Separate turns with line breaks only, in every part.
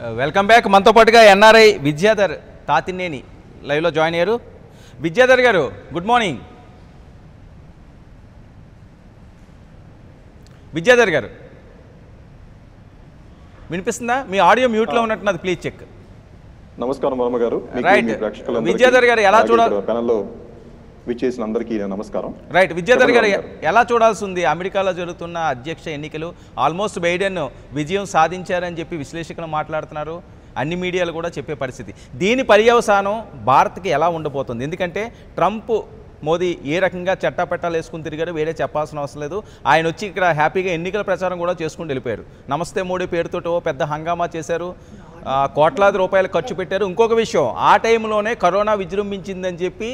Welcome back మనతో పాటుగా NRI Vidyadhar Tatineni లైవ్లో జాయిన్ అయ్యారు. విద్యాధర్ గారు గుడ్ మార్నింగ్ విద్యాధర్ గారు వినిపిస్తుందా? మీ ఆడియో మ్యూట్లో ఉన్నట్టున్నది ప్లీజ్ చెక్
నమస్కారం వర్మ గారు. ప్రేక్షకులందరికీ,
విద్యాధర్ గారు ఎలా చూడాలి?
విచ్చేసిన అందరికీ నమస్కారం.
రైట్ విద్యాధర్ గారు ఎలా చూడాల్సి ఉంది అమెరికాలో జరుగుతున్న అధ్యక్ష ఎన్నికలు ఆల్మోస్ట్ బైడెన్ విజయం సాధించారని చెప్పి విశ్లేషకులు మాట్లాడుతున్నారు. అన్ని మీడియాలు కూడా చెప్పే పరిస్థితి. దీని పర్యవసానం భారత్కి ఎలా ఉండబోతుంది? ఎందుకంటే ట్రంప్ మోదీ ఏ రకంగా చట్టాపట్టాలు వేసుకుని తిరిగారు వేరే చెప్పాల్సిన అవసరం లేదు. ఆయన వచ్చి ఇక్కడ హ్యాపీగా ఎన్నికల ప్రచారం కూడా చేసుకుని వెళ్ళిపోయారు. నమస్తే మోడీ పేరుతోటో పెద్ద హంగామా చేశారు. కోట్లాది రూపాయలు ఖర్చు పెట్టారు. ఇంకొక విషయం ఆ టైంలోనే కరోనా విజృంభించిందని చెప్పి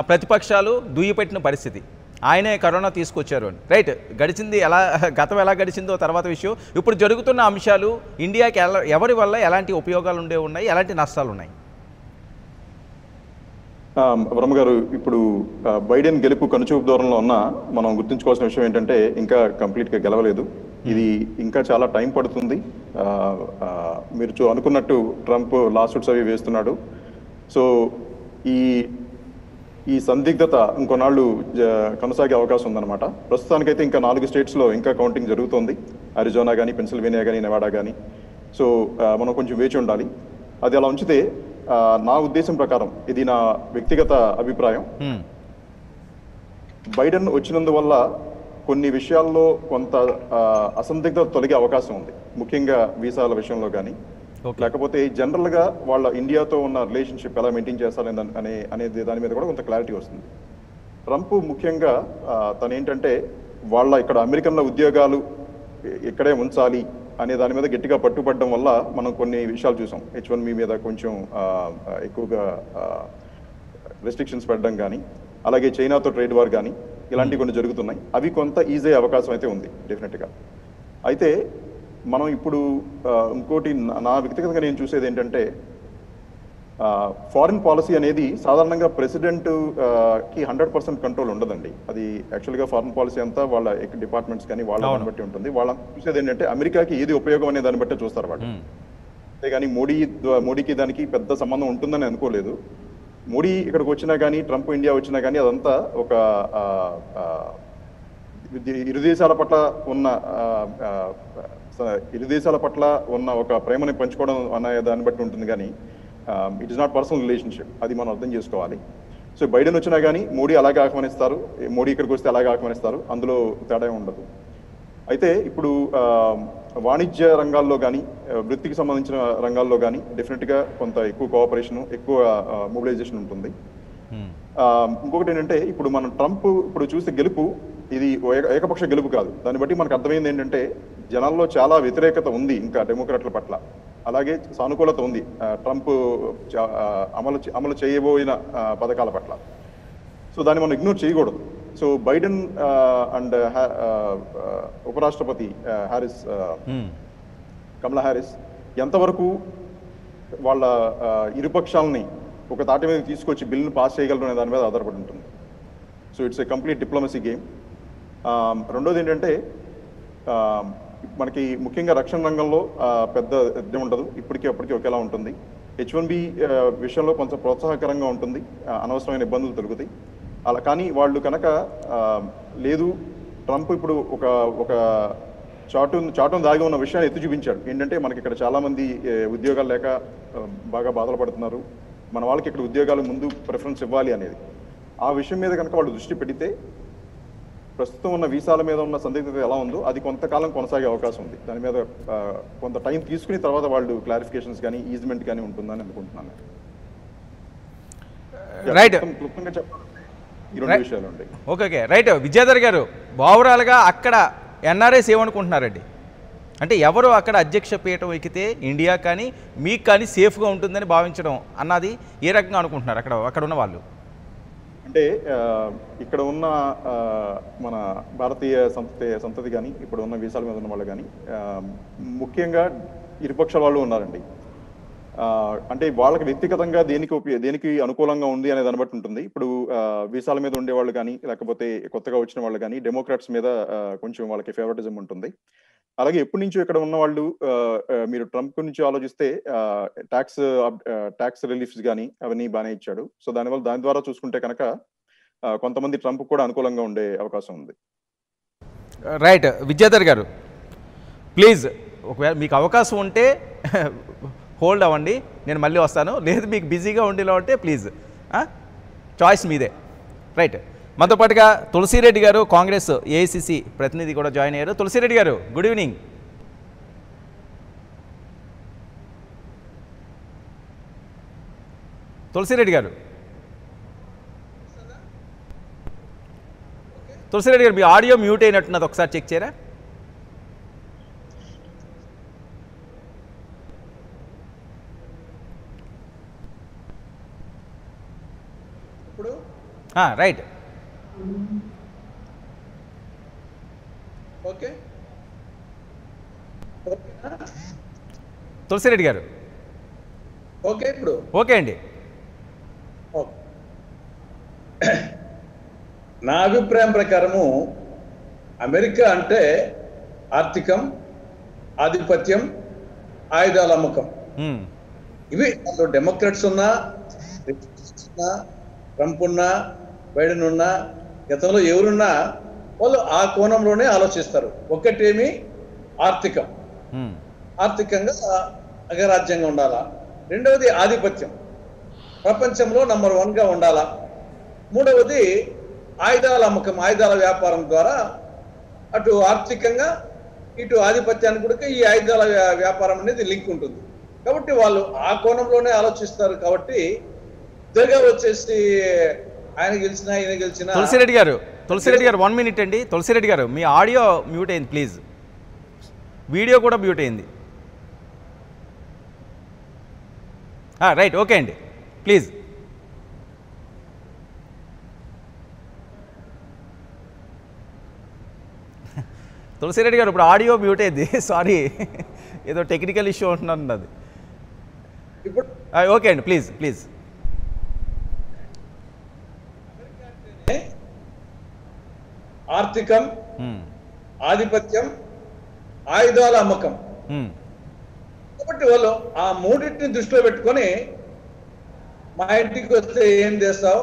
ప్రతిపక్షాలు దుయ్యపెట్టిన పరిస్థితి. ఆయనే కరోనా తీసుకొచ్చారు అని. రైట్ గడిచింది ఎలా గతం ఎలా గడిచిందో తర్వాత విషయం. ఇప్పుడు జరుగుతున్న అంశాలు ఇండియాకి ఎలా ఎవరి వల్ల ఎలాంటి ఉపయోగాలు ఉండే ఉన్నాయి ఎలాంటి నష్టాలు ఉన్నాయి?
ఆ, గారు ఇప్పుడు బైడెన్ గెలుపు కనుచూపు దూరంలో ఉన్న మనం గుర్తుంచుకోవాల్సిన విషయం ఏంటంటే ఇంకా కంప్లీట్గా గెలవలేదు. ఇది ఇంకా చాలా టైం పడుతుంది. మీరు చూ అనుకున్నట్టు ట్రంప్ లాసూట్స్ అవి వేస్తున్నాడు. సో ఈ ఈ సందిగ్ధత ఇంకొన్నాళ్ళు కొనసాగే అవకాశం ఉందన్నమాట. ప్రస్తుతానికైతే ఇంకా నాలుగు స్టేట్స్లో ఇంకా కౌంటింగ్ జరుగుతోంది. అరిజోనా కానీ పెన్సిల్వేనియా కానీ నెవాడా కానీ సో మనం కొంచెం వేచి ఉండాలి. అది అలా ఉంచితే నా ఉద్దేశం ప్రకారం ఇది నా వ్యక్తిగత అభిప్రాయం. బైడెన్ వచ్చినందువల్ల కొన్ని విషయాల్లో కొంత అసందిగ్ధత తొలగే అవకాశం ఉంది. ముఖ్యంగా వీసాల విషయంలో కానీ లేకపోతే జనరల్గా వాళ్ళ ఇండియాతో ఉన్న రిలేషన్షిప్ ఎలా మెయింటైన్ చేస్తారనే అనే అనేది దాని మీద కూడా కొంత క్లారిటీ వస్తుంది. ట్రంప్ ముఖ్యంగా తను ఏంటంటే వాళ్ళ ఇక్కడ అమెరికన్ల ఉద్యోగాలు ఇక్కడే ఉంచాలి అనే దాని మీద గట్టిగా పట్టుబడడం వల్ల మనం కొన్ని విషయాలు చూసాం. హెచ్ వన్ మీ మీద కొంచెం ఎక్కువగా రెస్ట్రిక్షన్స్ పెట్టడం కానీ అలాగే చైనాతో ట్రేడ్ వార్ కానీ ఇలాంటివి కొన్ని జరుగుతున్నాయి. అవి కొంత ఈజీ అయ్యే అవకాశం అయితే ఉంది డెఫినెట్గా అయితే మనం ఇప్పుడు ఇంకోటి నా- వ్యక్తిగతంగా నేను చూసేది ఏంటంటే ఫారిన్ పాలసీ అనేది సాధారణంగా ప్రెసిడెంట్కి హండ్రెడ్ పర్సెంట్ కంట్రోల్ ఉండదండి అది యాక్చువల్గా ఫారిన్ పాలసీ అంతా వాళ్ళ డిపార్ట్మెంట్స్ కానీ వాళ్ళ దాన్ని బట్టి ఉంటుంది వాళ్ళ చూసేది ఏంటంటే అమెరికాకి ఏది ఉపయోగం అనే దాన్ని బట్టే చూస్తారు వాళ్ళు. అంతేగాని మోడీ మోడీకి దానికి పెద్ద సంబంధం ఉంటుందని అనుకోలేదు మోడీ ఇక్కడికి వచ్చినా కానీ ట్రంప్ ఇండియా వచ్చినా కానీ అదంతా ఒక ఇరు దేశాల పట్ల ఉన్న ఇరు దేశాల పట్ల ఉన్న ఒక ప్రేమని పంచుకోవడం అనే దాన్ని బట్టి ఉంటుంది కానీ it is not personal relationship అది మనం అర్థం చేసుకోవాలి. సో బైడెన్ వచ్చినా కానీ మోడీ అలాగే ఆహ్వానిస్తారు. మోడీ ఇక్కడికి వస్తే అలాగే ఆహ్వానిస్తారు. అందులో తేడా ఉండదు. అయితే ఇప్పుడు వాణిజ్య రంగాల్లో కానీ వృత్తికి సంబంధించిన రంగాల్లో కానీ డెఫినెట్గా కొంత ఎక్కువ కోఆపరేషన్ ఎక్కువ మొబిలైజేషన్ ఉంటుంది. ఇంకొకటి ఏంటంటే ఇప్పుడు మనం ట్రంప్ ఇప్పుడు చూస్తే గెలుపు ఇది ఏక- ఏకపక్ష గెలుపు కాదు. దాన్ని బట్టి మనకు అర్థమైంది ఏంటంటే జనాల్లో చాలా వ్యతిరేకత ఉంది ఇంకా డెమోక్రాట్ల పట్ల. అలాగే సానుకూలత ఉంది. ట్రంప్ అమలు అమలు చేయబోయిన పథకాల పట్ల. సో దాన్ని మనం ఇగ్నోర్ చేయకూడదు. సో బైడెన్ అండ్ ఉపరాష్ట్రపతి హ్యారిస్. కమలా హ్యారిస్ ఎంతవరకు వాళ్ళ ఇరుపక్షాలని ఒక తాటి మీద తీసుకొచ్చి బిల్లును పాస్ చేయగలరు అనే దాని మీద ఆధారపడి ఉంటుంది. So it's a complete diplomacy game. రెండోది ఏంటంటే మనకి ముఖ్యంగా రక్షణ రంగంలో పెద్ద ఇది ఉండదు. ఇప్పటికీ అప్పటికీ ఒకేలా ఉంటుంది. హెచ్ వన్ బి విషయంలో కొంచెం ప్రోత్సాహకరంగా ఉంటుంది. అనవసరమైన ఇబ్బందులు తొలుగుతాయి. అలా కానీ వాళ్ళు కనుక లేదు ట్రంప్ ఇప్పుడు ఒక ఒక చాటు చాటును దాగి ఉన్న విషయాన్ని ఎత్తి చూపించాడు. ఏంటంటే మనకి ఇక్కడ చాలామంది ఉద్యోగాలు లేక బాగా బాధలు పడుతున్నారు. మన వాళ్ళకి ఇక్కడ ఉద్యోగాలు ముందు ప్రిఫరెన్స్ ఇవ్వాలి అనేది. ఆ విషయం మీద కనుక వాళ్ళు దృష్టి పెడితే ప్రస్తుతం ఉన్న వీసాల మీద ఉన్న సందిగ్ధత ఎలా ఉందో అది కొంతకాలం కొనసాగే అవకాశం ఉంది. దాని మీద కొంత టైం తీసుకుని తర్వాత వాళ్ళు క్లారిఫికేషన్స్ కానీ ఈజ్మెంట్ కానీ ఉంటుందని అనుకుంటున్నాను.
రైట్
మొత్తం క్లుప్తంగా చెప్పాలంటే ఈ రెండు
Right.
విషయాలు ఉంటాయి.
ఓకే ఓకే రైట్ విద్యాధర్ గారు ఓవరాల్గా అక్కడ ఎన్ఆర్ఐస్ ఏమనుకుంటున్నారండి అంటే ఎవరు అక్కడ అధ్యక్ష పీఠం ఎక్కితే ఇండియా కానీ మీకు కానీ సేఫ్గా ఉంటుందని భావించడం అన్నది ఏ రకంగా అనుకుంటున్నారు అక్కడ అక్కడ ఉన్న వాళ్ళు?
అంటే ఇక్కడ ఉన్న మన భారతీయ సంతతి సంతతి కానీ ఇప్పుడు ఉన్న వీసాల మీద ఉన్న వాళ్ళు కానీ ముఖ్యంగా ఇరుపక్ష వాళ్ళు ఉన్నారండి. అంటే వాళ్ళకి వ్యక్తిగతంగా దేనికి ఉపయోగ దేనికి అనుకూలంగా ఉంది అనే దాన్ని బట్టి ఉంటుంది. ఇప్పుడు వీసాల మీద ఉండే వాళ్ళు కానీ లేకపోతే కొత్తగా వచ్చిన వాళ్ళు కానీ డెమోక్రాట్స్ మీద కొంచెం వాళ్ళకి ఫేవరెటిజం ఉంటుంది. అలాగే ఎప్పటి నుంచో ఇక్కడ ఉన్న వాళ్ళు మీరు ట్రంప్ గురించి ఆలోచిస్తే ట్యాక్స్ ట్యాక్స్ రిలీఫ్స్ కానీ అవన్నీ బాగానే ఇచ్చాడు. సో దానివల్ల దాని ద్వారా చూసుకుంటే కనుక కొంతమంది ట్రంప్ కూడా అనుకూలంగా ఉండే అవకాశం ఉంది.
రైట్ విద్యాధర్ గారు ప్లీజ్ ఒకవేళ మీకు అవకాశం ఉంటే హోల్డ్ అవ్వండి. నేను మళ్ళీ వస్తాను. లేదు మీకు బిజీగా ఉండేలా ఉంటే ప్లీజ్ చాయిస్ మీదే. రైట్ మనతో పాటుగా తులసిరెడ్డి గారు కాంగ్రెస్ ఏఐసిసి ప్రతినిధి కూడా జాయిన్ అయ్యారు. తులసిరెడ్డి గారు గుడ్ ఈవినింగ్ తులసిరెడ్డి గారు. తులసిరెడ్డి గారు మీ ఆడియో మ్యూట్ అయినట్టున్నది ఒకసారి చెక్ చేయరా? Right
okay.
తులసిరెడ్డి గారు.
ఓకే ఇప్పుడు.
ఓకే అండి.
నా అభిప్రాయం ప్రకారము అమెరికా అంటే ఆర్థికం ఆధిపత్యం ఆయుధాల అమ్మకం.
మ్మ్.
ఇవి అందులో డెమోక్రాట్స్ ఉన్నా ట్రంప్ ఉన్నా బైడెన్ ఉన్నా గతంలో ఎవరున్నా వాళ్ళు ఆ కోణంలోనే ఆలోచిస్తారు. ఒకటేమి ఆర్థికం. ఆర్థికంగా అగరాజ్యంగా ఉండాలా? రెండవది ఆధిపత్యం. ప్రపంచంలో నంబర్ వన్గా ఉండాలా? మూడవది ఆయుధాల అమ్మకం ఆయుధాల వ్యాపారం ద్వారా అటు ఆర్థికంగా ఇటు ఆధిపత్యానికి కూడా ఈ ఆయుధాల వ్యా- వ్యాపారం అనేది లింక్ ఉంటుంది. కాబట్టి వాళ్ళు ఆ కోణంలోనే ఆలోచిస్తారు కాబట్టి ఇద్దరుగా వచ్చేసి ఆయన గెలిచినా ఈయన గెలిచినా.
తులసిరెడ్డి గారు తులసిరెడ్డి గారు వన్ మినిట్ అండి. తులసిరెడ్డి గారు మీ ఆడియో మ్యూట్ అయింది ప్లీజ్ వీడియో కూడా మ్యూట్ అయింది. రైట్ ఓకే అండి. ప్లీజ్ తులసిరెడ్డి గారు ఇప్పుడు ఆడియో మ్యూట్ అయింది. సారీ ఏదో టెక్నికల్ ఇష్యూ ఉంటున్నది అది.
ఇప్పుడు
ఓకే అండి ప్లీజ్ ప్లీజ్
ఆర్థికం ఆధిపత్యం ఆయుధాల అమ్మకం. కాబట్టి వాళ్ళు ఆ మూడింటిని దృష్టిలో పెట్టుకొని మా ఇంటికి వస్తే ఏం చేస్తావు?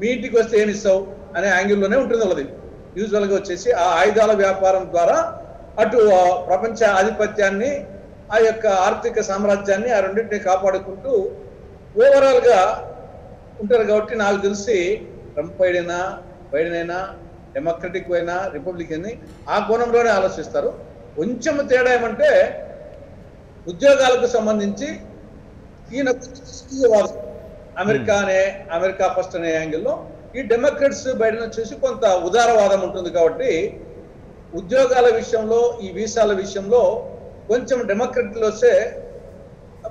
మీ ఇంటికి వస్తే ఏమి ఇస్తావు? అనే యాంగిల్లోనే ఉంటుంది వాళ్ళది. యూజువల్గా వచ్చేసి ఆ ఆయుధాల వ్యాపారం ద్వారా అటు ప్రపంచ ఆధిపత్యాన్ని ఆ యొక్క ఆర్థిక సామ్రాజ్యాన్ని ఆ రెండింటిని కాపాడుకుంటూ ఓవరాల్గా ఉంటారు కాబట్టి నాకు తెలిసి ట్రంప్ బైడెనా బైడెన్ అయినా డెమోక్రటిక్ అయినా రిపబ్లికన్ ఆ కోణంలోనే ఆలోచిస్తారు. కొంచెం తేడా ఏమంటే ఉద్యోగాలకు సంబంధించి ఈయన అమెరికా అనే అమెరికా ఫస్ట్ అనే యాంగిల్లో ఈ డెమోక్రట్స్ బయటను వచ్చేసి కొంత ఉదారవాదం ఉంటుంది కాబట్టి ఉద్యోగాల విషయంలో ఈ వీసాల విషయంలో కొంచెం డెమోక్రట్లు వస్తే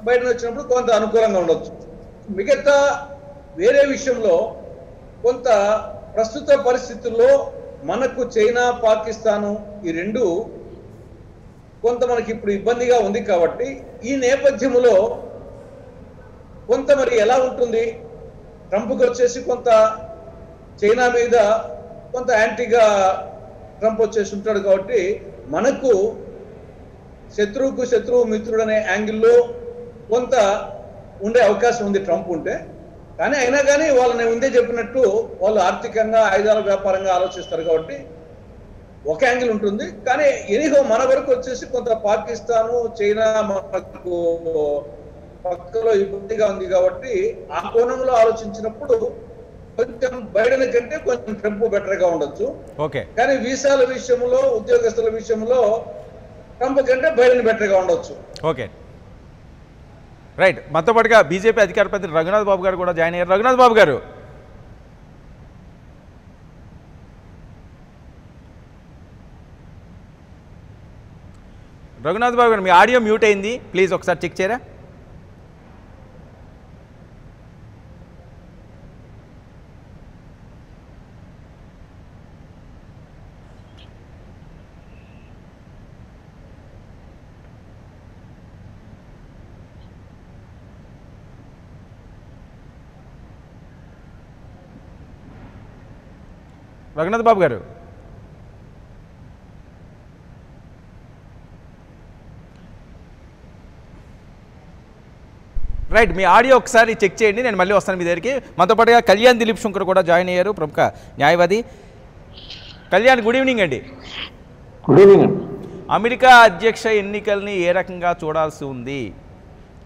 బయటను వచ్చినప్పుడు కొంత అనుకూలంగా ఉండొచ్చు. మిగతా వేరే విషయంలో కొంత ప్రస్తుత పరిస్థితుల్లో మనకు చైనా పాకిస్తాను ఈ రెండు కొంత మనకి ఇప్పుడు ఇబ్బందిగా ఉంది కాబట్టి ఈ నేపథ్యంలో కొంత మరి ఎలా ఉంటుంది? ట్రంప్కి వచ్చేసి కొంత చైనా మీద కొంత యాంటీగా ట్రంప్ వచ్చేసి ఉంటాడు కాబట్టి మనకు శత్రువుకు శత్రువు మిత్రుడు అనే యాంగిల్లో కొంత ఉండే అవకాశం ఉంది ట్రంప్ ఉంటే. కానీ అయినా కానీ వాళ్ళని ముందే చెప్పినట్టు వాళ్ళు ఆర్థికంగా ఆయుధాల వ్యాపారంగా ఆలోచిస్తారు కాబట్టి ఒక యాంగిల్ ఉంటుంది. కానీ ఎనీహో మన వరకు వచ్చేసి కొంత పాకిస్తాను చైనా మనకు పక్కలో ఇబ్బందిగా ఉంది కాబట్టి ఆ కోణంలో ఆలోచించినప్పుడు కొంచెం బైడెన్ కంటే కొంచెం ట్రంప్ బెటర్గా ఉండొచ్చు.
ఓకే.
కానీ వీసాల విషయంలో ఉద్యోగస్తుల విషయంలో ట్రంప్ కంటే బైడెన్ బెటర్గా ఉండొచ్చు.
ఓకే. రైట్ మనతో పాటుగా బీజేపీ అధికార ప్రతినిధి రఘునాథ్ బాబు గారు కూడా జాయిన్ అయ్యారు. రఘునాథ్ బాబు గారు. రఘునాథ్ బాబు గారు మీ ఆడియో మ్యూట్ అయింది. ప్లీజ్ ఒకసారి చెక్ చేయరా? రఘునాథ్ బాబు గారు. రైట్ మీ ఆడియో ఒకసారి చెక్ చేయండి నేను మళ్ళీ వస్తాను మీ దగ్గరికి. మనతో పాటుగా కళ్యాణ్ దిలీప్ శంకర్ కూడా జాయిన్ అయ్యారు ప్రముఖ న్యాయవాది. కళ్యాణ్ గుడ్ ఈవినింగ్ అండి.
Good evening.
అమెరికా అధ్యక్ష ఎన్నికల్ని ఏ రకంగా చూడాల్సి ఉంది?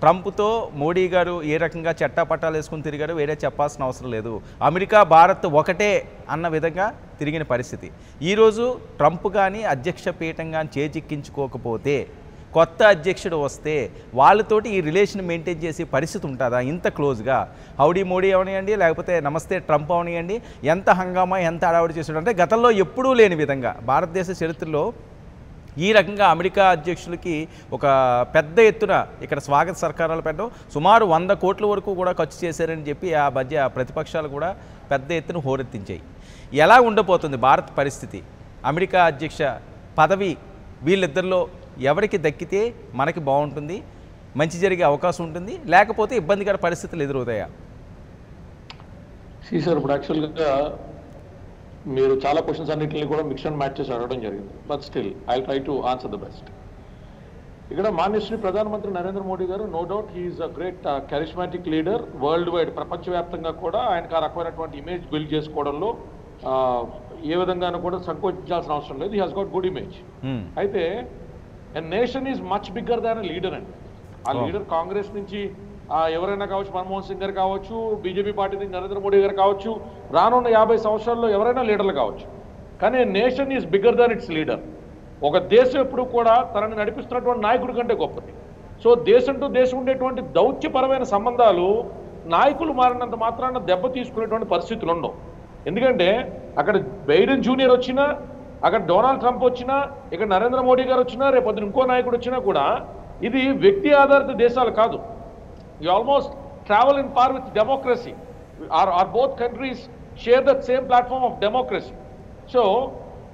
ట్రంప్తో మోడీ గారు ఏ రకంగా చట్టాపట్టాలు వేసుకుని తిరిగారు వేరే చెప్పాల్సిన అవసరం లేదు. అమెరికా భారత్ ఒకటే అన్న విధంగా తిరిగిన పరిస్థితి. ఈరోజు ట్రంప్ కానీ అధ్యక్ష పీఠం కానీ చేజిక్కించుకోకపోతే కొత్త అధ్యక్షుడు వస్తే వాళ్ళతోటి ఈ రిలేషన్ మెయింటైన్ చేసే పరిస్థితి ఉంటుందా? ఇంత క్లోజ్గా. హౌడీ మోడీ అవనియండి లేకపోతే నమస్తే ట్రంప్ అవనియండి ఎంత హంగామా ఎంత అడావుడి చేసాడు అంటే గతంలో ఎప్పుడూ లేని విధంగా భారతదేశ చరిత్రలో ఈ రకంగా అమెరికా అధ్యక్షులకి ఒక పెద్ద ఎత్తున ఇక్కడ స్వాగత సర్కారాలు పెట్టడం సుమారు వంద కోట్ల వరకు కూడా ఖర్చు చేశారని చెప్పి ఆ మధ్య ప్రతిపక్షాలు కూడా పెద్ద ఎత్తున హోరెత్తించాయి. ఎలా ఉండబోతుంది భారత్ పరిస్థితి? అమెరికా అధ్యక్ష పదవి వీళ్ళిద్దరిలో ఎవరికి దక్కితే మనకి బాగుంటుంది మంచి జరిగే అవకాశం ఉంటుంది లేకపోతే ఇబ్బందికర పరిస్థితులు ఎదురవుతాయా?
సార్ ఇప్పుడు యాక్చువల్గా మీరు చాలా క్వశ్చన్స్ అన్నింటిని కూడా మిక్స్ అండ్ మ్యాచ్ చేసి అడగడం జరిగింది. But still I try to answer the best ఇక్కడ మాన్యశ్రీ ప్రధానమంత్రి నరేంద్ర మోడీ గారు no doubt he's a great charismatic leader world wide ప్రపంచవ్యాప్తంగా కూడా ఆయనకు ఆ రకమైనటువంటి ఇమేజ్ బిల్డ్ చేసుకోవడంలో ఏ విధంగానూ కూడా సంకోచించాల్సిన అవసరం లేదు. He has got good image. అయితే nation is much bigger than leader అండి. ఆ
Oh.
లీడర్ కాంగ్రెస్ నుంచి ఎవరైనా కావచ్చు మన్మోహన్ సింగ్ గారు కావచ్చు బీజేపీ పార్టీ నుంచి నరేంద్ర మోడీ గారు కావచ్చు రానున్న యాభై సంవత్సరాల్లో ఎవరైనా లీడర్లు కావచ్చు. కానీ nation is bigger than its leader. ఒక దేశం ఎప్పుడు కూడా తనని నడిపిస్తున్నటువంటి నాయకుడి కంటే గొప్పది. సో దేశం టు దేశం ఉండేటువంటి దౌత్యపరమైన సంబంధాలు నాయకులు మారినంత మాత్రాన దెబ్బ తీసుకునేటువంటి పరిస్థితులు ఉండవు. ఎందుకంటే అక్కడ బైడెన్ జూనియర్ వచ్చినా అక్కడ డొనాల్డ్ ట్రంప్ వచ్చినా ఇక్కడ నరేంద్ర మోడీ గారు వచ్చినా రేపు ఇంకో నాయకుడు వచ్చినా కూడా ఇది వ్యక్తి ఆధారిత దేశాలు కాదు. You almost travel in par with democracy. Our, our both countries share the same platform of democracy. So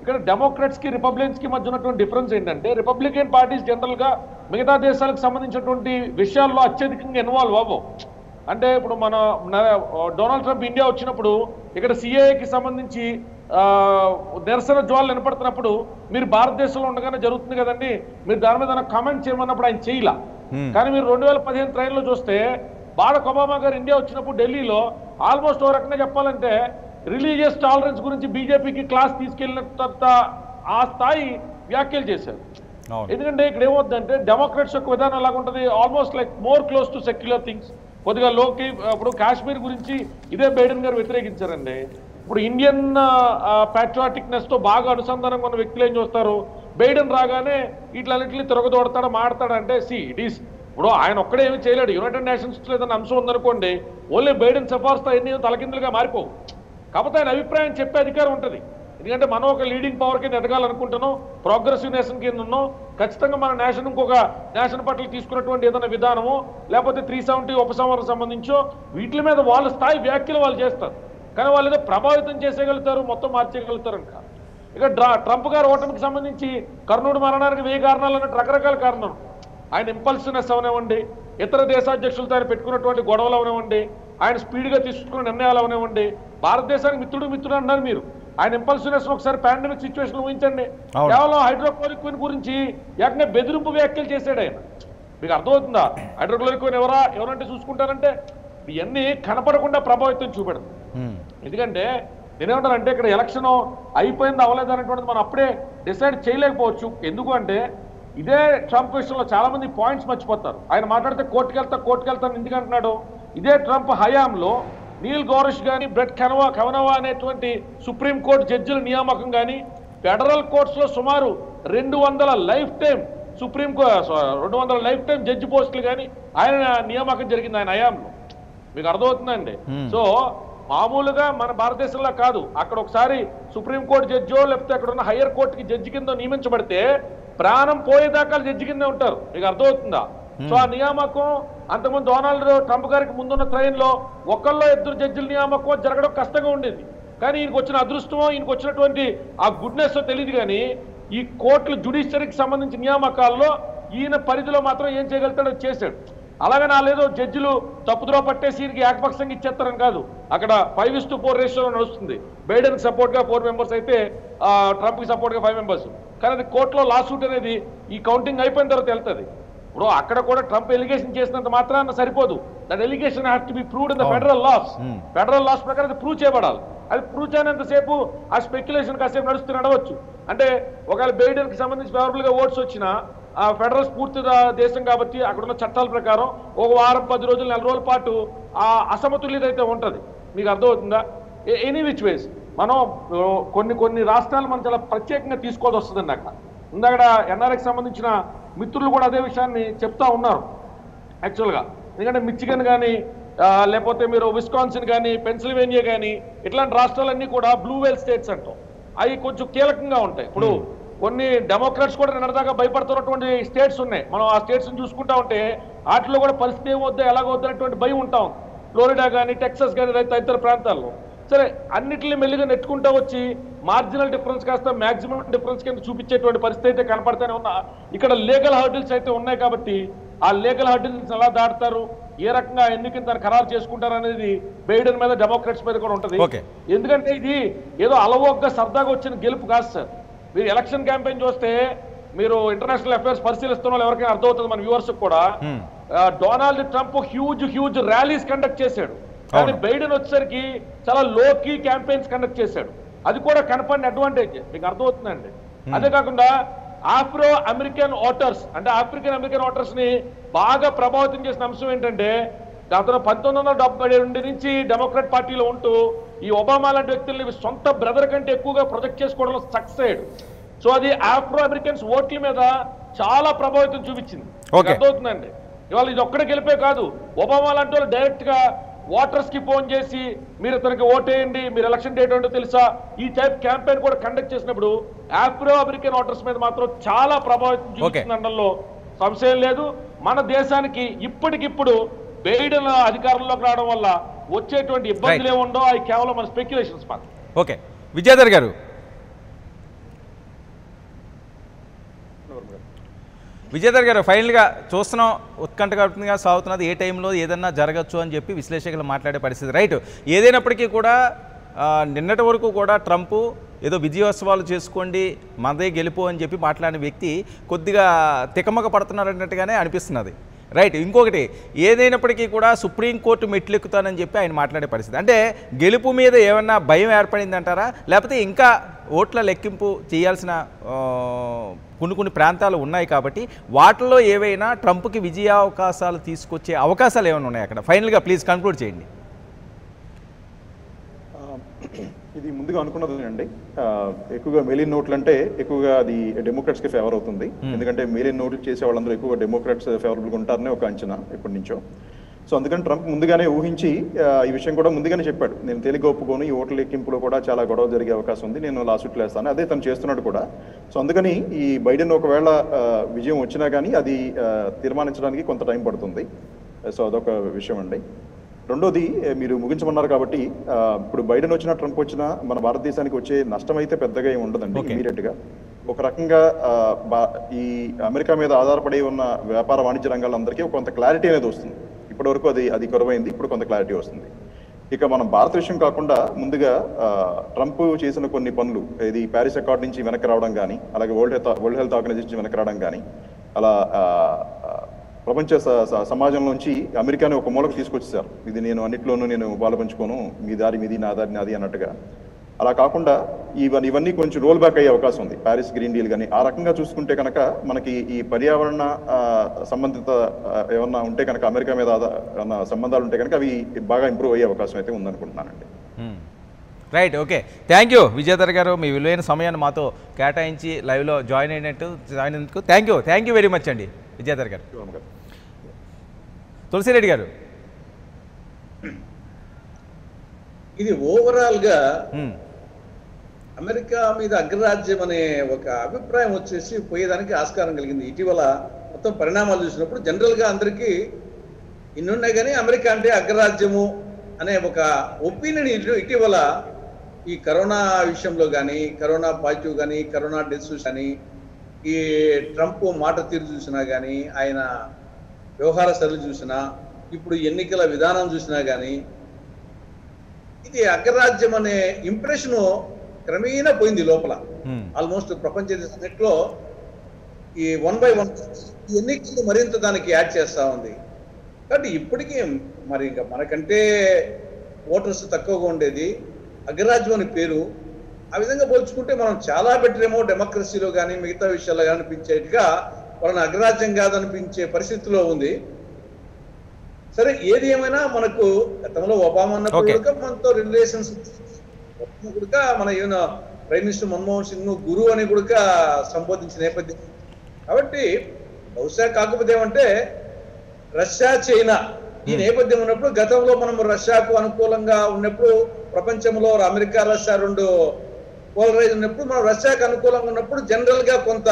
ఇక్కడ డెమోక్రట్స్కి రిపబ్లిక్స్కి మధ్య ఉన్నటువంటి డిఫరెన్స్ ఏంటంటే రిపబ్లికన్ పార్టీస్ జనరల్గా మిగతా దేశాలకు సంబంధించినటువంటి విషయాల్లో అత్యధికంగా ఇన్వాల్వ్ అవ్వవు అంటే ఇప్పుడు మన డొనాల్డ్ ట్రంప్ ఇండియా వచ్చినప్పుడు ఇక్కడ సిఏఏకి సంబంధించి నిరసన జ్వాలు వినపడుతున్నప్పుడు మీరు భారతదేశంలో ఉండగానే జరుగుతుంది కదండి. మీరు దాని మీద కామెంట్ చేయమన్నప్పుడు ఆయన చేయలా. కానీ మీరు రెండు వేల పదిహేను ట్రైన్లో చూస్తే బారక్ ఒబామా గారు ఇండియా వచ్చినప్పుడు ఢిల్లీలో ఆల్మోస్ట్ ఓ రకంగా చెప్పాలంటే రిలీజియస్ టాలరెన్స్ గురించి బీజేపీకి క్లాస్ తీసుకెళ్ళినంత ఆ స్థాయి వ్యాఖ్యలు చేశారు. ఎందుకంటే ఇక్కడ ఏమవుతుందంటే డెమోక్రాట్స్ యొక్క విధానం ఎలాగ ఉంటుంది almost like more close to secular things కొద్దిగా లోకి ఇప్పుడు కాశ్మీర్ గురించి ఇదే బైడెన్ గారు వ్యతిరేకించారండి. ఇప్పుడు ఇండియన్ ప్యాట్రియాటిక్నెస్తో బాగా అనుసంధానంగా ఉన్న వ్యక్తులు ఏం చూస్తారు? బైడెన్ రాగానే వీటిలన్నింటినీ తిరగదోడతాడు మాడతాడంటే సి ఇట్ ఈస్ ఇప్పుడు ఆయన ఒక్కడే ఏమి చేయలేడు. యునైటెడ్ నేషన్స్ ఏదైనా అంశం ఉందనుకోండి ఓన్లీ బైడెన్ సిఫార్సుతో ఎన్ని తలకిందులుగా మారిపోవు. కాకపోతే ఆయన అభిప్రాయం చెప్పే అధికారం ఉంటుంది. ఎందుకంటే మనం ఒక లీడింగ్ పవర్ కింద ఎదగాలనుకుంటున్నాం ప్రోగ్రెసివ్ నేషన్ కింద ఉన్నాం. ఖచ్చితంగా మన నేషన్ ఇంకొక నేషన్ పట్ల తీసుకున్నటువంటి ఏదైనా విధానమో లేకపోతే త్రీ సెవెంటీ ఉపసంహరణ సంబంధించో వీటి మీద వాళ్ళ స్థాయి వ్యాఖ్యలు వాళ్ళు చేస్తారు. కానీ వాళ్ళు ఏదో ప్రభావితం చేసేయగలుగుతారు మొత్తం మార్చేయగలుగుతారు ఇంకా. ఇక డ్రా- ట్రంప్ గారు ఓటమికి సంబంధించి కర్ణుడు మరణానికి వెయ్యి కారణాలు అన్నట్టు రకరకాల కారణాలు. ఆయన ఇంపల్సినెస్ అవనివ్వండి ఇతర దేశాధ్యక్షులతో ఆయన పెట్టుకున్నటువంటి గొడవలు అవనివ్వండి ఆయన స్పీడ్గా తీసుకున్న నిర్ణయాలు అవనివ్వండి. భారతదేశానికి మిత్రుడు మిత్రుడు అన్నారు మీరు. ఆయన ఇంపల్సినెస్ ఒకసారి పాండమిక్ సిచ్యువేషన్ ఊహించండి. కేవలం హైడ్రోక్లోరిక్విన్ గురించి ఏకంగా బెదిరింపు వ్యాఖ్యలు చేశాడు ఆయన. మీకు అర్థమవుతుందా? హైడ్రోక్లోరిక్విన్ ఎవరా? ఎవరంటే చూసుకుంటారంటే ఇవన్నీ కనపడకుండా ప్రభావితం
Hmm.
ఎందుకంటే నేనేమంటానంటే ఇక్కడ ఎలక్షన్ అయిపోయింది అవ్వలేదు అనేటువంటిది మనం అప్పుడే డిసైడ్ చేయలేకపోవచ్చు. ఎందుకు అంటే ఇదే ట్రంప్ విషయంలో చాలా మంది పాయింట్స్ మర్చిపోతారు. ఆయన మాట్లాడితే కోర్టుకు వెళ్తా కోర్టుకు వెళ్తాను ఎందుకు అంటున్నాడు? ఇదే ట్రంప్ హయాంలో నీల్ గౌరిష్ కానీ బ్రెట్ కెనవా కవనవా అనేటువంటి సుప్రీం కోర్టు జడ్జిల నియామకం కానీ ఫెడరల్ కోర్ట్స్లో సుమారు రెండు వందల లైఫ్ టైం సుప్రీం రెండు వందల లైఫ్ టైం జడ్జి పోస్టులు కానీ ఆయన నియామకం జరిగింది ఆయన హయాంలో. మీకు అర్థమవుతుందండి. సో మామూలుగా మన భారతదేశంలో కాదు. అక్కడ ఒకసారి సుప్రీంకోర్టు జడ్జో లేకపోతే అక్కడ ఉన్న హయ్యర్ కోర్టుకి జడ్జి కింద నియమించబడితే ప్రాణం పోయేదాకా జడ్జి కింద ఉంటారు. మీకు అర్థమవుతుందా? సో ఆ నియామకం అంతకుముందు డొనాల్డ్ ట్రంప్ గారికి ముందున్న ట్రైన్లో ఒకళ్ళో ఇద్దరు జడ్జిల నియామకం జరగడం కష్టంగా ఉండేది. కానీ ఈయనకు వచ్చిన అదృష్టమో ఈయనకు వచ్చినటువంటి ఆ గుడ్నెస్ తెలియదు కానీ ఈ కోర్టులు జుడిషియరీకి సంబంధించిన నియామకాల్లో ఈయన పరిధిలో మాత్రం ఏం చేయగలుగుతాడో చేశాడు. అలాగే నాలేదో జడ్జిలు తప్పుదోవ పట్టేసి ఈయనకి ఏకపక్షంగా ఇచ్చేస్తారని కాదు. అక్కడ ఫైవ్ ఇస్ టు ఫోర్ రేషియోలో నడుస్తుంది. బైడెన్ సపోర్ట్గా ఫోర్ మెంబర్స్ అయితే ట్రంప్కి సపోర్ట్గా ఫైవ్ మెంబర్స్ కానీ అది కోర్టులో లా సూట్ అనేది ఈ కౌంటింగ్ అయిపోయిన తర్వాత వెళ్తుంది. ఇప్పుడు అక్కడ కూడా ట్రంప్ ఎలిగేషన్ చేసినంత మాత్రాన సరిపోదు. That allegation have to be proved in the. Federal laws. Federal laws ప్రకారం అది ప్రూవ్ చేయబడాలి. అది ప్రూవ్ చేయనంతసేపు ఆ స్పెక్యులేషన్ కాసేపు నడుస్తూ నడవచ్చు. అంటే ఒకవేళ బైడెన్కి సంబంధించి ఫేవరబుల్గా ఓట్స్ వచ్చినా ఫెడరల్ స్ఫూర్తి దేశం కాబట్టి అక్కడ ఉన్న చట్టాల ప్రకారం ఒక వారం పది రోజులు నెల రోజుల పాటు ఆ అసమతుల్యత అయితే ఉంటుంది. మీకు అర్థమవుతుందా? Any which ways. మనం కొన్ని కొన్ని రాష్ట్రాలు మనం చాలా ప్రత్యేకంగా తీసుకోవాల్సి వస్తుందండి అక్కడ. ఇందాక ఎన్ఆర్ఐకి సంబంధించిన మిత్రులు కూడా అదే విషయాన్ని చెప్తా ఉన్నారు యాక్చువల్గా. ఎందుకంటే మిచ్చిగన్ కానీ లేకపోతే మీరు విస్కాన్సిన్ కానీ పెన్సిల్వేనియా కానీ ఇట్లాంటి రాష్ట్రాలన్నీ కూడా బ్లూ వేల్ స్టేట్స్ అంటాం. అవి కొంచెం కీలకంగా ఉంటాయి. ఇప్పుడు కొన్ని డెమోక్రాట్స్ కూడా నిన్నటిదాకా భయపడుతున్నటువంటి స్టేట్స్ ఉన్నాయి. మనం ఆ స్టేట్స్ చూసుకుంటా ఉంటే వాటిలో కూడా పరిస్థితి ఏమవుద్దో ఎలాగవుద్దో అనేటువంటి భయం ఉంటాం. ఫ్లోరిడా కానీ టెక్సస్ కానీ తదితర ప్రాంతాల్లో. సరే అన్నిటిని మెల్లిగా నెట్టుకుంటూ వచ్చి మార్జినల్ డిఫరెన్స్ కాస్త మాక్సిమం డిఫరెన్స్ కింద చూపించేటువంటి పరిస్థితి అయితే కనపడతానే ఉన్నా. ఇక్కడ లీగల్ హర్డిల్స్ అయితే ఉన్నాయి కాబట్టి ఆ లీగల్ హర్డిల్స్ ఎలా దాటుతారు ఏ రకంగా ఎన్నికలు తను ఖరారు చేసుకుంటారు అనేది బైడెన్ మీద డెమోక్రాట్స్ మీద కూడా ఉంటది. ఎందుకంటే ఇది ఏదో అలవోగ్గా సరదాగా వచ్చిన గెలుపు కాదు సార్. మీరు ఎలక్షన్ క్యాంపెయిన్ చూస్తే మీరు ఇంటర్నేషనల్ అఫైర్స్ పరిశీలిస్తున్న వాళ్ళు ఎవరికైనా అర్థమవుతుంది మన వ్యూవర్స్ కూడా. Donald Trump huge huge rallies conduct చేశాడు. కానీ. బైడెన్ వచ్చేసరికి చాలా లో కీ క్యాంపెయిన్స్ కండక్ట్ చేశాడు. అది కూడా కనపడిన అడ్వాంటేజ్ మీకు అర్థమవుతుందండి. అదే కాకుండా ఆఫ్రో అమెరికన్ ఓటర్స్ అంటే ఆఫ్రికన్ అమెరికన్ ఓటర్స్ని బాగా ప్రభావితం చేసిన అంశం ఏంటంటే అతను పంతొమ్మిది వందల డెబ్బై రెండు నుంచి డెమోక్రాట్ పార్టీలో ఉంటూ ఈ ఒబామా లాంటి వ్యక్తుల్ని సొంత బ్రదర్ కంటే ఎక్కువగా ప్రొజెక్ట్ చేసుకోవడంలో సక్సెస్ అయ్యాడు. సో అది ఆఫ్రో అమెరికన్స్ ఓట్ల మీద చాలా ప్రభావితం చూపించింది. అర్థమవుతుందండి. ఇవాళ ఇది ఒక్కడే గెలిపే కాదు. ఒబామా లాంటి వాళ్ళు డైరెక్ట్గా ఓటర్స్కి ఫోన్ చేసి మీరు ఇతనికి ఓటేయండి మీరు ఎలక్షన్ డేట్ ఏంటో తెలుసా? ఈ టైప్ క్యాంపెయిన్ కూడా కండక్ట్ చేసినప్పుడు ఆఫ్రో అమెరికన్ ఓటర్స్ మీద మాత్రం చాలా ప్రభావితం చూపించిందనడంలో సంశయం లేదు. మన దేశానికి ఇప్పటికిప్పుడు బైడెన్ అధికారంలోకి రావడం వల్ల వచ్చేటువంటి ఇబ్బందులు. ఏముండో అవి కేవలం మన స్పెక్యులేషన్స్ మాత్రం
ఓకే. విద్యాధర్ గారు. విజయధర్ గారు ఫైనల్గా చూస్తున్నాం ఉత్కంఠగా సాగుతున్నది ఏ టైంలో ఏదన్నా జరగచ్చు అని చెప్పి విశ్లేషకులు మాట్లాడే పరిస్థితి. రైట్ ఏదైనప్పటికీ కూడా నిన్నటి వరకు కూడా ట్రంప్ ఏదో విజయోత్సవాలు చేసుకోండి మనదే గెలుపు అని చెప్పి మాట్లాడిన వ్యక్తి కొద్దిగా తికమక పడుతున్నారన్నట్టుగానే అనిపిస్తున్నది. రైట్ ఇంకొకటి ఏదైనప్పటికీ కూడా సుప్రీంకోర్టు మెట్లెక్కుతానని చెప్పి ఆయన మాట్లాడే పరిస్థితి. అంటే గెలుపు మీద ఏమన్నా భయం ఏర్పడిందంటారా? లేకపోతే ఇంకా ఓట్ల లెక్కింపు చేయాల్సిన కొన్ని కొన్ని ప్రాంతాలు ఉన్నాయి కాబట్టి వాటిల్లో ఏవైనా ట్రంప్కి విజయావకాశాలు తీసుకొచ్చే అవకాశాలు ఏమైనా ఉన్నాయి అక్కడ? ఫైనల్గా ప్లీజ్ కన్క్లూడ్ చేయండి
ఆ, ఇది ముందుగా అనుకున్నది అండి ఎక్కువగా మెయిలిన్ నోట్లు అంటే ఎక్కువగా అది డెమోక్రాట్స్కి ఫేవర్ అవుతుంది. ఎందుకంటే మెయిలిన్ నోట్లు చేసే వాళ్ళందరూ ఎక్కువగా డెమోక్రాట్స్ ఫేవరబుల్గా ఉంటారనే ఒక అంచనా ఎప్పటి నుంచో. సో అందుకని ట్రంప్ ముందుగానే ఊహించి ఈ విషయం కూడా ముందుగానే చెప్పాడు. నేను తేలిక ఒప్పుకోను ఈ ఓట్ల లెక్కింపులో కూడా చాలా గొడవ జరిగే అవకాశం ఉంది. నేను లాసూట్లు వేస్తాను. అదే తను చేస్తున్నాడు కూడా. సో అందుకని ఈ బైడెన్ ఒకవేళ విజయం వచ్చినా కానీ అది తీర్మానించడానికి కొంత టైం పడుతుంది. సో అదొక విషయం అండి. రెండోది మీరు ముగించమన్నారు కాబట్టి ఇప్పుడు బైడెన్ వచ్చినా ట్రంప్ వచ్చినా మన భారతదేశానికి వచ్చే నష్టం అయితే పెద్దగా ఏమి ఉండదండి
Okay.
ఇమీడియట్గా ఒక రకంగా ఈ అమెరికా మీద ఆధారపడి ఉన్న వ్యాపార వాణిజ్య రంగాలందరికీ కొంత క్లారిటీ అనేది వస్తుంది. ఇప్పటి వరకు అది అది కొరవైంది ఇప్పుడు కొంత క్లారిటీ వస్తుంది. ఇక మనం భారత విషయం కాకుండా ముందుగా ట్రంప్ చేసిన కొన్ని పనులు ఇది ప్యారిస్ అకార్డ్ నుంచి వెనక్కి రావడం కానీ అలాగే world health world health organization నుంచి వెనక్కి రావడం కానీ అలా ప్రపంచ స- స- సమాజం నుంచి అమెరికాని ఒక మూలకు తీసుకొచ్చేసారు ఇది నేను అన్నిట్లోనూ నేను పాలు పంచుకోను మీ దారి మీది నా దారి నాది అన్నట్టుగా. అలా కాకుండా ఇవన్నీ ఇవన్నీ కొంచెం రోల్ బ్యాక్ అయ్యే అవకాశం ఉంది. ప్యారిస్ గ్రీన్ డీల్ కానీ ఆ రకంగా చూసుకుంటే కనుక మనకి ఈ పర్యావరణ సంబంధిత ఏమన్నా ఉంటే కనుక అమెరికా మీద సంబంధాలు ఉంటే కనుక అవి బాగా ఇంప్రూవ్ అయ్యే అవకాశం అయితే ఉందనుకుంటున్నానండి.
Right okay. Thank you Vijayadhar గారు. మీ విలువైన సమయాన్ని మాతో కేటాయించి లైవ్లో జాయిన్ అయినట్టు జాయిన్ అయినందుకు thank you. Thank you very much అండి విజయధర్
శివరామ్ గారు.
తులసిరెడ్డి గారు
ఇది
ఓవరాల్గా.
అమెరికా మీద అగ్రరాజ్యం అనే ఒక అభిప్రాయం వచ్చేసి పోయేదానికి ఆస్కారం కలిగింది ఇటీవల మొత్తం పరిణామాలు చూసినప్పుడు జనరల్గా అందరికీ ఇన్నున్నాయి కానీ అమెరికా అంటే అగ్రరాజ్యము అనే ఒక ఒపీనియన్ ఇటీవల ఈ కరోనా విషయంలో కానీ కరోనా పాజిటివ్ కానీ కరోనా డెత్స్ కానీ ఈ ట్రంప్ మాట తీరు చూసినా కానీ ఆయన వ్యవహార శైలి చూసినా ఇప్పుడు ఎన్నికల విధానం చూసినా కానీ ఇది అగ్రరాజ్యం అనే ఇంప్రెషన్ క్రమేణా పోయింది లోపల. ఆల్మోస్ట్ ప్రపంచ దేశాన్నిట్లో ఈ వన్ బై వన్ ఈ ఎన్నికలు మరింత దానికి యాడ్ చేస్తా ఉంది. కాబట్టి ఇప్పటికీ మరి ఇంకా మనకంటే ఓటర్స్ తక్కువగా ఉండేది అగ్రరాజ్యం అని పేరు. ఆ విధంగా పోల్చుకుంటే మనం చాలా బెటర్ ఏమో డెమోక్రసీలో కానీ మిగతా విషయాల్లో కానీ అనిపించేట్టుగా వాళ్ళని అగ్రరాజ్యం కాదనిపించే పరిస్థితిలో ఉంది. సరే ఏది ఏమైనా మనకు గతంలో ఒబామా అన్నప్పుడు మనతో రిలేషన్స్ కూడా మన ఈవెన్ ప్రైమ్ మినిస్టర్ మన్మోహన్ సింగ్ను గురువు అని కూడా సంబోధించిన నేపథ్యం. కాబట్టి బహుశా కాకపోతే ఏమంటే రష్యా చైనా ఈ నేపథ్యం ఉన్నప్పుడు గతంలో మనం రష్యాకు అనుకూలంగా ఉన్నప్పుడు ప్రపంచంలో అమెరికా రష్యా రెండు పోలరైజ్ ఉన్నప్పుడు మనం రష్యాకు అనుకూలంగా ఉన్నప్పుడు జనరల్గా కొంత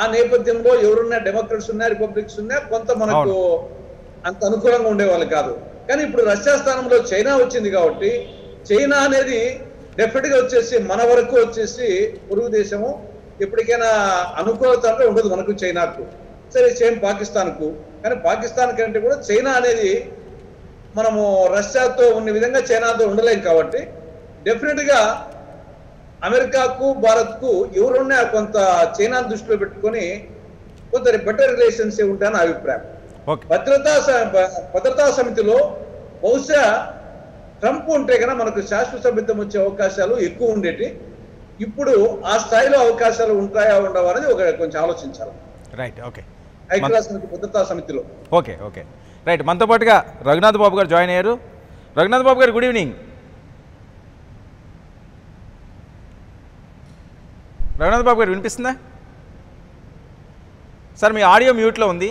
ఆ నేపథ్యంలో ఎవరున్నా డెమోక్రట్స్ ఉన్నా రిపబ్లిక్స్ ఉన్నా కొంత మనకు అంత అనుకూలంగా ఉండేవాళ్ళు కాదు. కానీ ఇప్పుడు రష్యా స్థానంలో చైనా వచ్చింది కాబట్టి చైనా అనేది డెఫినెట్గా వచ్చేసి మన వరకు వచ్చేసి పొరుగు దేశము. ఎప్పటికైనా అనుకూలత ఉండదు మనకు చైనాకు. సరే సేమ్ పాకిస్తాన్కు కానీ పాకిస్తాన్ కంటే కూడా చైనా అనేది మనము రష్యాతో ఉన్న విధంగా చైనాతో ఉండలేం కాబట్టి డెఫినెట్గా అమెరికాకు భారత్కు ఎవరున్నా కొంత చైనా దృష్టిలో పెట్టుకొని కొంత బెటర్ రిలేషన్స్ ఉంటాయని నా అభిప్రాయం.
ఓకే.
భద్రతా భద్రతా సమితిలో బహుశా ట్రంప్ ఉంటే కనుక మనకు శాశ్వత సభ్యత్వం వచ్చే అవకాశాలు ఎక్కువ ఉండేటి. ఇప్పుడు ఆ స్థాయిలో అవకాశాలు ఉంటాయా ఉండవా అనేది ఒక కొంచెం ఆలోచించాలి.
రైట్ ఓకే
భద్రతా సమితిలో.
ఓకే ఓకే రైట్ మనతో పాటుగా రఘునాథ్ బాబు గారు జాయిన్ అయ్యారు. రఘునాథ్ బాబు గారు గుడ్ ఈవినింగ్ రఘునాథ్ బాబు గారు వినిపిస్తుందా? సార్ మీ ఆడియో మ్యూట్లో ఉంది.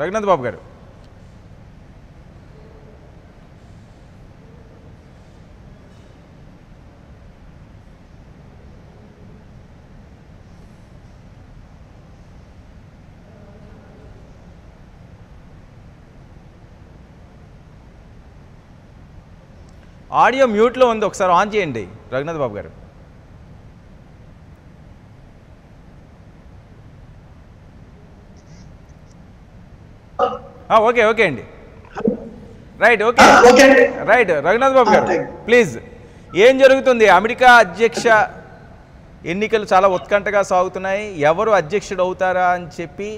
రఘునాథ్ బాబు గారు. ఆడియో మ్యూట్లో ఉంది ఒకసారి ఆన్ చేయండి. రఘునాథ్ బాబు గారు. ఓకే ఓకే అండి. Right okay.
Okay.
Right Raghunath Babu గారు. ప్లీజ్ ఏం జరుగుతుంది? అమెరికా అధ్యక్ష ఎన్నికలు చాలా ఉత్కంఠగా సాగుతున్నాయి. ఎవరు అధ్యక్షుడు అవుతారా అని చెప్పి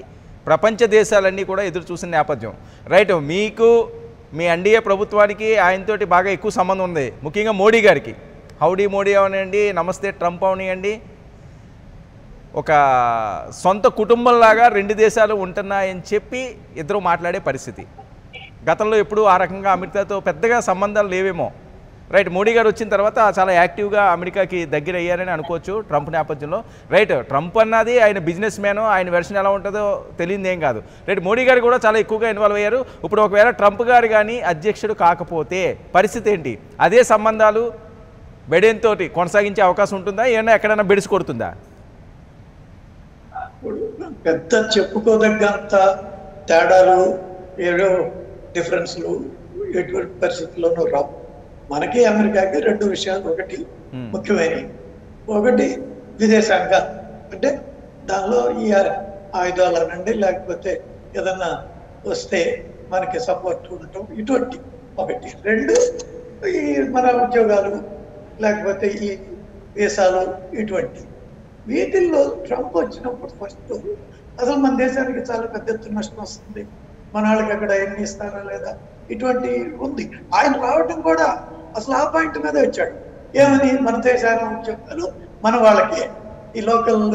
ప్రపంచ దేశాలన్నీ కూడా ఎదురు చూసిన నేపథ్యం. రైట్ మీకు మీ ఎన్డీఏ ప్రభుత్వానికి ఆయనతోటి బాగా ఎక్కువ సంబంధం ఉంది. ముఖ్యంగా మోడీ గారికి. హౌడీ మోడీ అవనండి నమస్తే ట్రంప్ అవనియండి. ఒక సొంత కుటుంబంలాగా రెండు దేశాలు ఉంటున్నాయని చెప్పి ఇద్దరు మాట్లాడే పరిస్థితి. గతంలో ఎప్పుడు ఆ రకంగా అమెరికాతో పెద్దగా సంబంధాలు లేవేమో. రైట్ మోడీ గారు వచ్చిన తర్వాత చాలా యాక్టివ్గా అమెరికాకి దగ్గర అయ్యారని అనుకోవచ్చు ట్రంప్ నేపథ్యంలో. రైట్ ట్రంప్ అన్నది ఆయన బిజినెస్ మ్యాన్ ఆయన వెర్షన్ ఎలా ఉంటుందో తెలియదు ఏం కాదు. రైట్ మోడీ గారు కూడా చాలా ఎక్కువగా ఇన్వాల్వ్ అయ్యారు. ఇప్పుడు ఒకవేళ ట్రంప్ గారు కానీ అధ్యక్షుడు కాకపోతే పరిస్థితి ఏంటి? అదే సంబంధాలు బెడెన్ తోటి కొనసాగించే అవకాశం ఉంటుందా? ఏమైనా ఎక్కడైనా బెడిసి కొడుతుందా?
పెద్ద చెప్పుకోదగ్గంత తేడాలు ఏదో డిఫరెన్స్లు ఎటువంటి పరిస్థితుల్లోనూ రావు. మనకి అమెరికాకి రెండు విషయాలు. ఒకటి. ముఖ్యమైనవి. ఒకటి విదేశాంగ అంటే దానిలో ఈ ఆయుధాలు అనండి లేకపోతే ఏదన్నా వస్తే మనకి సపోర్ట్ ఉండటం ఇటువంటి ఒకటి. రెండు ఈ మన ఉద్యోగాలు లేకపోతే ఈ వీసాలు ఇటువంటి. వీటిల్లో ట్రంప్ వచ్చినప్పుడు ఫస్ట్ అసలు మన దేశానికి చాలా పెద్ద ఎత్తున నష్టం వస్తుంది. మన వాళ్ళకి అక్కడ ఎన్ని ఇస్తారా లేదా? ఇటువంటి ఉంది. ఆయన రావటం కూడా అసలు ఆ పాయింట్ మీద వచ్చాడు. ఏమని? మన దేశాన్ని చెప్తాను మన వాళ్ళకి. ఈ లోకల్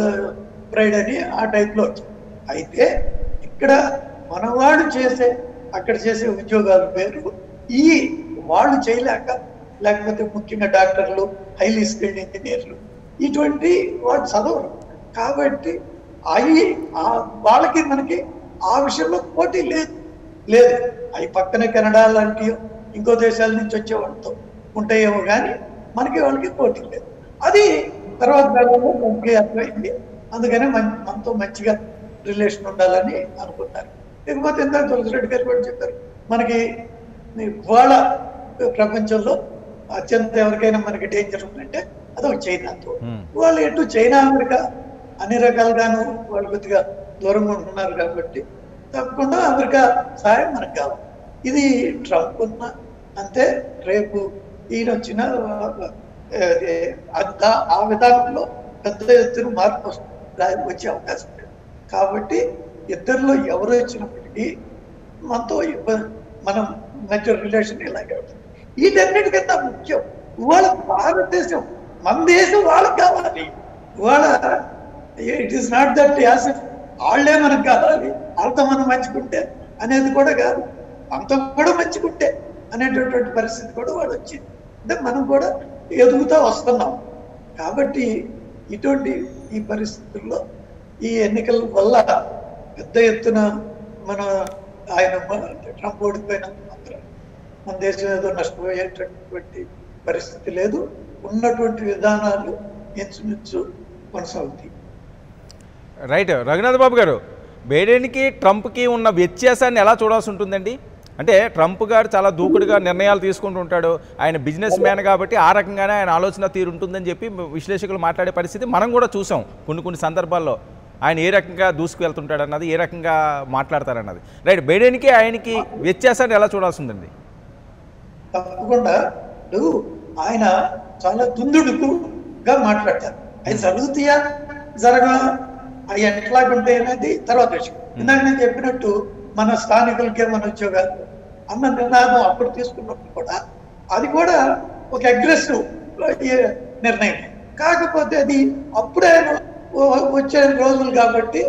ప్రైడ్ అని ఆ టైప్లో వచ్చాడు అయితే ఇక్కడ మనవాడు చేసే అక్కడ చేసే ఉద్యోగాలు వేరు ఈ వాళ్ళు చేయలేక లేకపోతే ముఖ్యంగా డాక్టర్లు హైలీ స్కిల్డ్ ఇంజనీర్లు ఇటువంటి వాడు చదవరు. కాబట్టి అవి ఆ- వాళ్ళకి మనకి ఆ విషయంలో పోటీ లేదు. లేదు. అవి పక్కన కెనడా లాంటి ఇంకో దేశాల నుంచి వచ్చే వాళ్ళతో. ఉంటాయేమో కానీ మనకి వాళ్ళకి పోటీ లేదు. అది తర్వాత కాలంలో మనకి అర్థమైంది. అందుకనే మన మనతో మంచిగా రిలేషన్ ఉండాలని అనుకున్నారు లేకపోతే ఎంత తులసిరెడ్డి గారు కూడా చెప్పారు మనకి ఇవాళ ప్రపంచంలో అత్యంత ఎవరికైనా మనకి డేంజర్ ఉందంటే అదొక చైనాతో. వాళ్ళు ఎటు చైనా అమెరికా అన్ని రకాలుగాను వాళ్ళు కొద్దిగా దూరంగా ఉంటున్నారు కాబట్టి తప్పకుండా అమెరికా సహాయం మనకు కావాలి. ఇది ట్రంప్ ఉన్న అంతే రేపు ఈయన వచ్చిన ఆ విధానంలో పెద్ద ఎత్తున మార్పు వస్తుంది వచ్చే అవకాశం లేదు కాబట్టి ఇద్దరిలో ఎవరు వచ్చినప్పటికీ మనతో మనం మధ్య రిలేషన్ ఇలాగే ఉంటుంది వీటన్నిటికన్నా ముఖ్యం ఇవాళ భారతదేశం మన దేశం వాళ్ళకి కావాలి ఇవాళ it is not that as if వాళ్ళే మనకు కావాలి వాళ్ళతో మనం మంచుకుంటే అనేది కూడా కాదు అంత కూడా మంచుకుంటే అనేటటువంటి పరిస్థితి కూడా వాడు వచ్చింది అంటే మనం కూడా ఎదుగుతూ వస్తున్నాం. కాబట్టి ఇటువంటి ఈ పరిస్థితుల్లో ఈ ఎన్నికల వల్ల పెద్ద ఎత్తున మన ఆయన ట్రంప్ ఓడిపోయినంత మాత్రం మన దేశం ఏదో నష్టపోయేటటువంటి పరిస్థితి లేదు. ఉన్నటువంటి విధానాలు ఇంచుమించు కొనసాగుతాయి.
రైట్. రఘునాథ్ బాబు గారు బైడెన్కి ట్రంప్కి ఉన్న వ్యత్యాసాన్ని ఎలా చూడాల్సి ఉంటుందండి? అంటే ట్రంప్ గారు చాలా దూకుడుగా నిర్ణయాలు తీసుకుంటూ ఉంటాడు. ఆయన బిజినెస్ మ్యాన్ కాబట్టి ఆ రకంగానే ఆయన ఆలోచన తీరు ఉంటుందని చెప్పి విశ్లేషకులు మాట్లాడే పరిస్థితి మనం కూడా చూసాం కొన్ని కొన్ని సందర్భాల్లో. ఆయన ఏ రకంగా దూసుకు ఏ రకంగా మాట్లాడతారన్నది. రైట్ బైడెన్కి ఆయనకి వ్యత్యాసాన్ని ఎలా చూడాల్సి ఉందండి
తప్పకుండా ఆయన చాలా దుందుడుకుగా మాట్లాడతారు. ఆయన జరుగుతాయా జరగ అవి ఎట్లాగుంటాయి అనేది తర్వాత విషయం. ఇందాక నేను చెప్పినట్టు మన స్థానికులకే మన ఉద్యోగాలు అన్న నినాదం అప్పుడు తీసుకున్నప్పుడు కూడా అది కూడా ఒక అగ్రెసివ్ నిర్ణయం. కాకపోతే అది అప్పుడే వచ్చే రోజులు కాబట్టి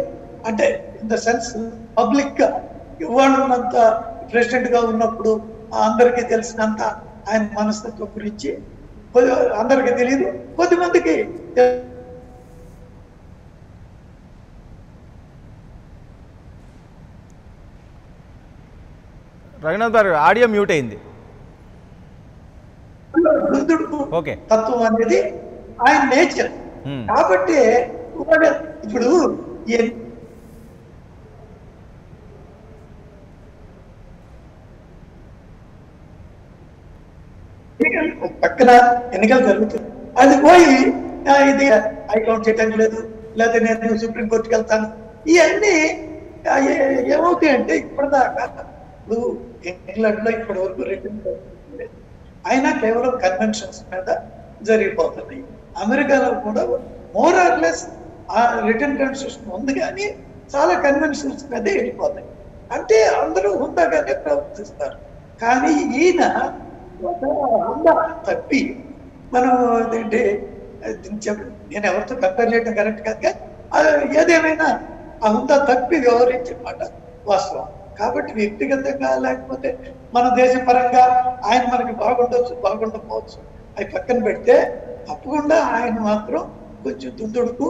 అంటే ఇన్ ద సెన్స్ పబ్లిక్గా ప్రెసిడెంట్గా ప్రెసిడెంట్గా ఉన్నప్పుడు అందరికీ తెలిసినంత ఆయన మనస్తత్వం గురించి కొద్ది- అందరికీ తెలియదు కొద్దిమందికి
రఘునాథ్ గారు ఆడియో మ్యూట్ అయింది. ఓకే.
తత్వం అనేది ఆయన నేచర్. కాబట్టి ఇప్పుడు పక్కన ఎన్నికలు జరుగుతుంది అది పోయి ఇది ఐ కౌంట్ చేయడానికి లేదు లేకపోతే నేను సుప్రీం కోర్టుకి వెళ్తాను. ఇవన్నీ ఏమవుతాయంటే ఇప్పటిదాకా ఇప్పుడు ఇంగ్లాండ్లో ఇప్పటి వరకు రిటర్న్ అయినా కేవలం కన్వెన్షన్స్ మీద జరిగిపోతున్నాయి. అమెరికాలో కూడా మోర్ ఆర్ లెస్ ఆ రిటర్న్ కాన్స్టిట్యూషన్ ఉంది కానీ చాలా కన్వెన్షన్స్ మీద వెళ్ళిపోతాయి. అంటే అందరూ హుందాగానే ప్రవర్తిస్తారు. కానీ ఈయన ఒక హుందా తప్పి మనం ఏంటంటే నేను ఎవరితో కంపేర్ చేయడం కరెక్ట్ కాదు కానీ ఏదేమైనా ఆ హుందా తప్పి వ్యవహరించమాట వాస్తవం. కాబట్టి వ్యక్తిగతంగా లేకపోతే మన దేశ పరంగా ఆయన మనకి బాగుండొచ్చు బాగుండకపోవచ్చు. అవి పక్కన పెడితే తప్పకుండా ఆయన మాత్రం కొంచెం దుందుడుకు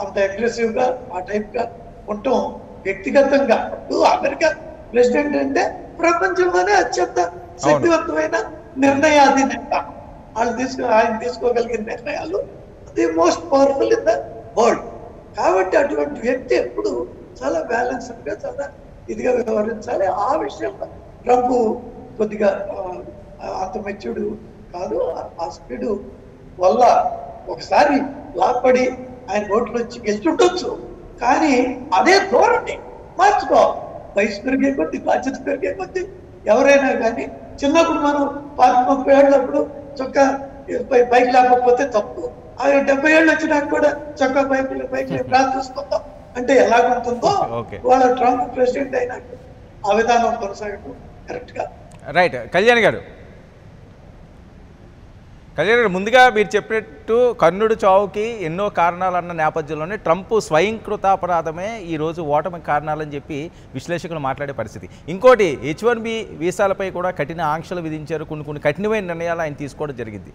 అంత అగ్రెసివ్గా ఆ టైప్గా ఉండటం వ్యక్తిగతంగా. ఇప్పుడు అమెరికా ప్రెసిడెంట్ అంటే ప్రపంచంలోనే అత్యంత శక్తివంతమైన నిర్ణయాధీనత వాళ్ళు తీసుకో ఆయన తీసుకోగలిగిన నిర్ణయాలు the most powerful in the world కాబట్టి అటువంటి వ్యక్తి ఎప్పుడు చాలా బ్యాలెన్స్డ్గా చాలా ఇదిగా వ్యవహరించాలి ఆ విషయం ట్రంప్ కొద్దిగా అంత మెచ్యూర్డ్ కాదు. ఆ- ఆ స్పీడ్ వల్ల ఒకసారి లాభపడి ఆయన ఓట్లు వచ్చి గెలుచుండొచ్చు. కానీ అదే ధోరణి మార్చుకోవాలి వయసు పెరిగే కొద్ది బాధ్యత పెరిగే కొద్ది ఎవరైనా కానీ చిన్నప్పుడు మనం పాతి ముప్పై ఏళ్ళప్పుడు చొక్కా బైక్ లేకపోతే తప్పు. ఆ డెబ్బై ఏళ్ళు వచ్చినాక కూడా చొక్కా పైకి బైక్ ప్రార్థిస్తుందాం అంటే ఎలాగుంటుందో. వాళ్ళ ట్రంప్ ప్రెసిడెంట్ అయినాక ఆ విధానం కొనసాగడం కరెక్ట్గా.
రైట్ కళ్యాణ్ గారు. కళ్యాణ్ గారు ముందుగా మీరు చెప్పినట్టు కర్ణుడు చావుకి ఎన్నో కారణాలు అన్న నేపథ్యంలోనే ట్రంప్ స్వయంకృతాపరాధమే ఈరోజు ఓటమికి కారణాలని చెప్పి విశ్లేషకులు మాట్లాడే పరిస్థితి. ఇంకోటి హెచ్ వన్ బి వీసాలపై కూడా కఠిన ఆంక్షలు విధించారు. కొన్ని కొన్ని కఠినమైన నిర్ణయాలు ఆయన తీసుకోవడం జరిగింది.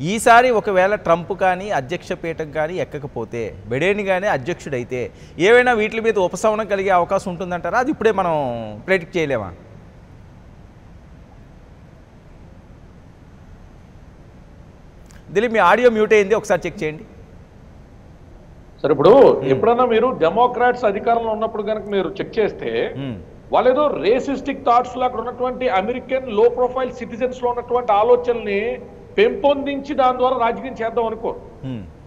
ఈసారి ఒకవేళ ట్రంప్ కానీ అధ్యక్ష పీఠం కానీ ఎక్కకపోతే బెడేని కానీ అధ్యక్షుడైతే ఏవైనా వీటి మీద ఉపశమనం కలిగే అవకాశం ఉంటుందంటారా? అది ఇప్పుడే మనం ప్రెడిక్ట్ చేయలేమా? దిలీప్ మీ ఆడియో మ్యూట్ అయింది ఒకసారి చెక్ చేయండి.
సరే ఇప్పుడు ఎప్పుడన్నా మీరు డెమోక్రాట్స్ అధికారంలో ఉన్నప్పుడు కనుక మీరు చెక్ చేస్తే
మ్మ్.
వాళ్ళేదో రేసిస్టిక్ థాట్స్లో అక్కడ ఉన్నటువంటి అమెరికన్లో ప్రొఫైల్ సిటిజన్స్లో ఉన్నటువంటి ఆలోచనల్ని పెంపొందించి దాని ద్వారా రాజకీయం చేద్దాం అనుకో.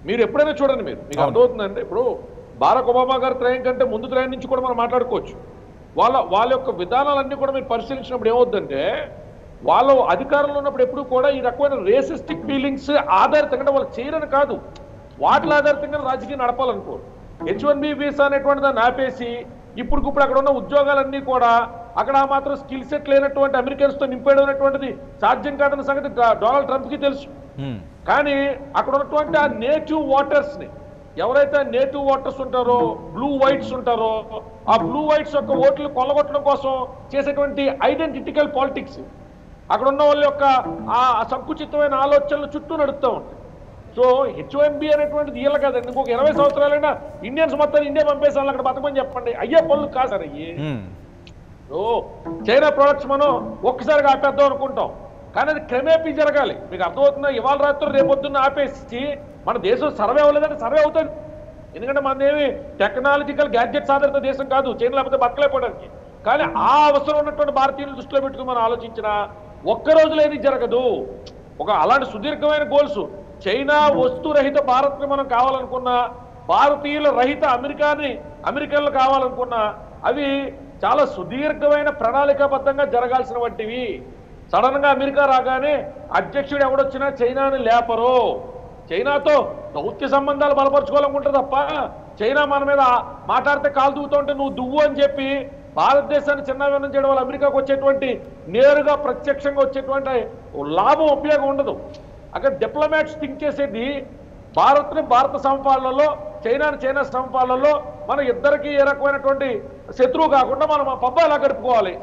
మీరు ఎప్పుడైనా చూడండి మీరు. మీకు
అవును.
అర్థమవుతుందండి? ఇప్పుడు బారాక్ ఒబామా గారి త్రయం కంటే ముందు త్రయం నుంచి కూడా మనం మాట్లాడుకోవచ్చు. వాళ్ళ వాళ్ళ యొక్క విధానాలన్నీ కూడా మీరు పరిశీలించినప్పుడు ఏమవుద్దంటే వాళ్ళ అధికారంలో ఉన్నప్పుడు ఎప్పుడు కూడా ఈ రకమైన రేసిస్టిక్ ఫీలింగ్స్ ఆధారితంగా వాళ్ళు చేయరని కాదు. వాటి ఆధారితంగా రాజకీయం నడపాలనుకోరు. హెచ్ వన్ బి వీసా అనేటువంటి దాన్ని ఆపేసి ఇప్పుడుకిప్పుడు అక్కడ ఉన్న ఉద్యోగాలన్నీ కూడా అక్కడ ఆ మాత్రం స్కిల్ సెట్ లేనటువంటి అమెరికన్స్తో నింపేయడం అనేటువంటిది సాధ్యం కాదన్న సంగతి డొనాల్డ్ ట్రంప్కి తెలుసు. కానీ అక్కడ ఉన్నటువంటి ఆ నేటివ్ వాటర్స్ని ఎవరైతే నేటివ్ వాటర్స్ ఉంటారో బ్లూ వైట్స్ ఉంటారో ఆ బ్లూ వైట్స్ యొక్క ఓట్లు కొల్లగొట్టడం కోసం చేసేటువంటి ఐడెంటిటికల్ పాలిటిక్స్ అక్కడ ఉన్న వాళ్ళ యొక్క ఆ సంకుచితమైన ఆలోచనలు చుట్టూ నడుస్తూ ఉంటాయి. సో హెచ్ఓఎంబి అనేటువంటిది వీళ్ళ కాదండి ఇంకొక ఇరవై సంవత్సరాలైనా ఇండియన్స్ మొత్తం ఇండియా పంపేసాను అక్కడ బతకమని చెప్పండి. అయ్యే పనులు కాదు సార్ అయ్యి. చైనా ప్రొడక్ట్స్ మనం ఒక్కసారిగా ఆపేద్దాం అనుకుంటాం. కానీ అది క్రమేపీ జరగాలి. మీకు అర్థమవుతుందా? ఇవాళ రాత్రి రేపొద్దున్న ఆపేసి మన దేశం సర్వే అవ్వలేదంటే సర్వే అవుతుంది. ఎందుకంటే మనదేమి టెక్నాలజికల్ గ్యాడ్జెట్స్ ఆధారిత దేశం కాదు. చైనా లేకపోతే బతకలేకపోవడానికి. కానీ ఆ అవసరం ఉన్నటువంటి భారతీయులు దృష్టిలో పెట్టుకుని మనం ఆలోచించిన ఒక్క రోజులో ఏది జరగదు. ఒక అలాంటి సుదీర్ఘమైన గోల్స్ చైనా వస్తు రహిత భారత్ని మనం కావాలనుకున్నా భారతీయుల రహిత అమెరికాని అమెరికన్లు కావాలనుకున్నా అవి చాలా సుదీర్ఘమైన ప్రణాళికాబద్ధంగా జరగాల్సిన వంటివి సడన్గా అమెరికా రాగానే అధ్యక్షుడు ఎవడొచ్చినా చైనాని లేపరు. చైనాతో దౌత్య సంబంధాలు బలపరుచుకోవాలనుకుంటారు తప్ప చైనా మన మీద మాట్లాడితే కాలు దూగుతుంటే నువ్వు దువ్వు అని చెప్పి భారతదేశాన్ని చిన్నవినం చేయడం వల్ల అమెరికాకు వచ్చేటువంటి నేరుగా ప్రత్యక్షంగా వచ్చేటువంటి లాభం ఉపయోగం ఉండదు. అక్కడ డిప్లొమాట్స్ థింక్ చేసేది భారత్ని భారత సమపాలనలో చైనాని చైనా సమపాలనలో మన ఇద్దరికి ఏ రకమైనటువంటి శత్రువు కాకుండా మనం పబ్బ ఎలా గడుపుకోవాలి?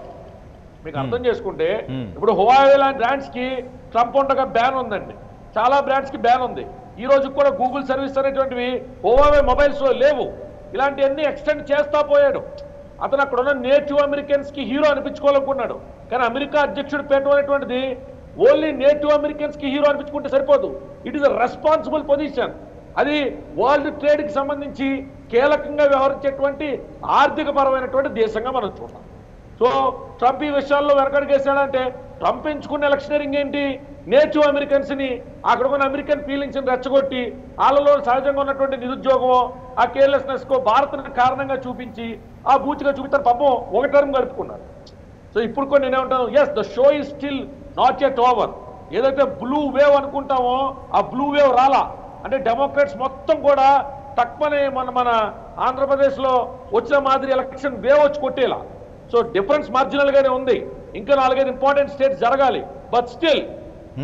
మీకు అర్థం చేసుకుంటే
Hmm.
ఇప్పుడు హువావే లాంటి బ్రాండ్స్కి ట్రంప్ ఉండగా బ్యాన్ ఉందండి. చాలా బ్రాండ్స్కి బ్యాన్ ఉంది. ఈ రోజు కూడా గూగుల్ సర్వీస్ అనేటువంటివి హువావే మొబైల్స్ లేవు. ఇలాంటివన్నీ ఎక్స్టెండ్ చేస్తా పోయాడు. అతను అక్కడ ఉన్న నేటివ్ అమెరికన్స్కి హీరో అనిపించుకోవాలనుకున్నాడు. కానీ అమెరికా అధ్యక్షుడు పెట్టడం అనేటువంటిది ఓన్లీ నేటివ్ అమెరికన్స్కి హీరో అనిపించుకుంటే సరిపోదు. It is a responsible position అది వరల్డ్ ట్రేడ్కి సంబంధించి కీలకంగా వ్యవహరించేటువంటి ఆర్థిక పరమైనటువంటి దేశంగా మనం చూడాలి సో ట్రంప్ ఈ విషయాల్లో వెనకడిగేశాడంటే ట్రంప్ ఎంచుకున్న ఎలక్షనరింగ్ ఏంటి? నేటివ్ అమెరికన్స్ని అక్కడ ఉన్న అమెరికన్ ఫీలింగ్స్ని రెచ్చగొట్టి వాళ్ళలో సహజంగా ఉన్నటువంటి నిరుద్యోగం ఆ కేర్లెస్నెస్కో కో కారణంగా చూపించి ఆ బూచిగా చూపిస్తారు. పాపం ఒక టర్మ్ గడుపుకున్నారు. సో ఇప్పుడు కూడా నేనేమంటాను as the show is still not at over ఏదైతే బ్లూ వేవ్ అనుకుంటామో ఆ బ్లూ వేవ్ రాలా. అంటే డెమోక్రాట్స్ మొత్తం కూడా తక్కువనే మన మన ఆంధ్రప్రదేశ్లో వచ్చిన మాదిరి ఎలక్షన్ వేవ్ వచ్చి కొట్టేలా. సో డిఫరెన్స్ మార్జినల్ గానే ఉంది. ఇంకా నాలుగైదు ఇంపార్టెంట్ స్టేట్స్ జరగాలి. బట్ స్టిల్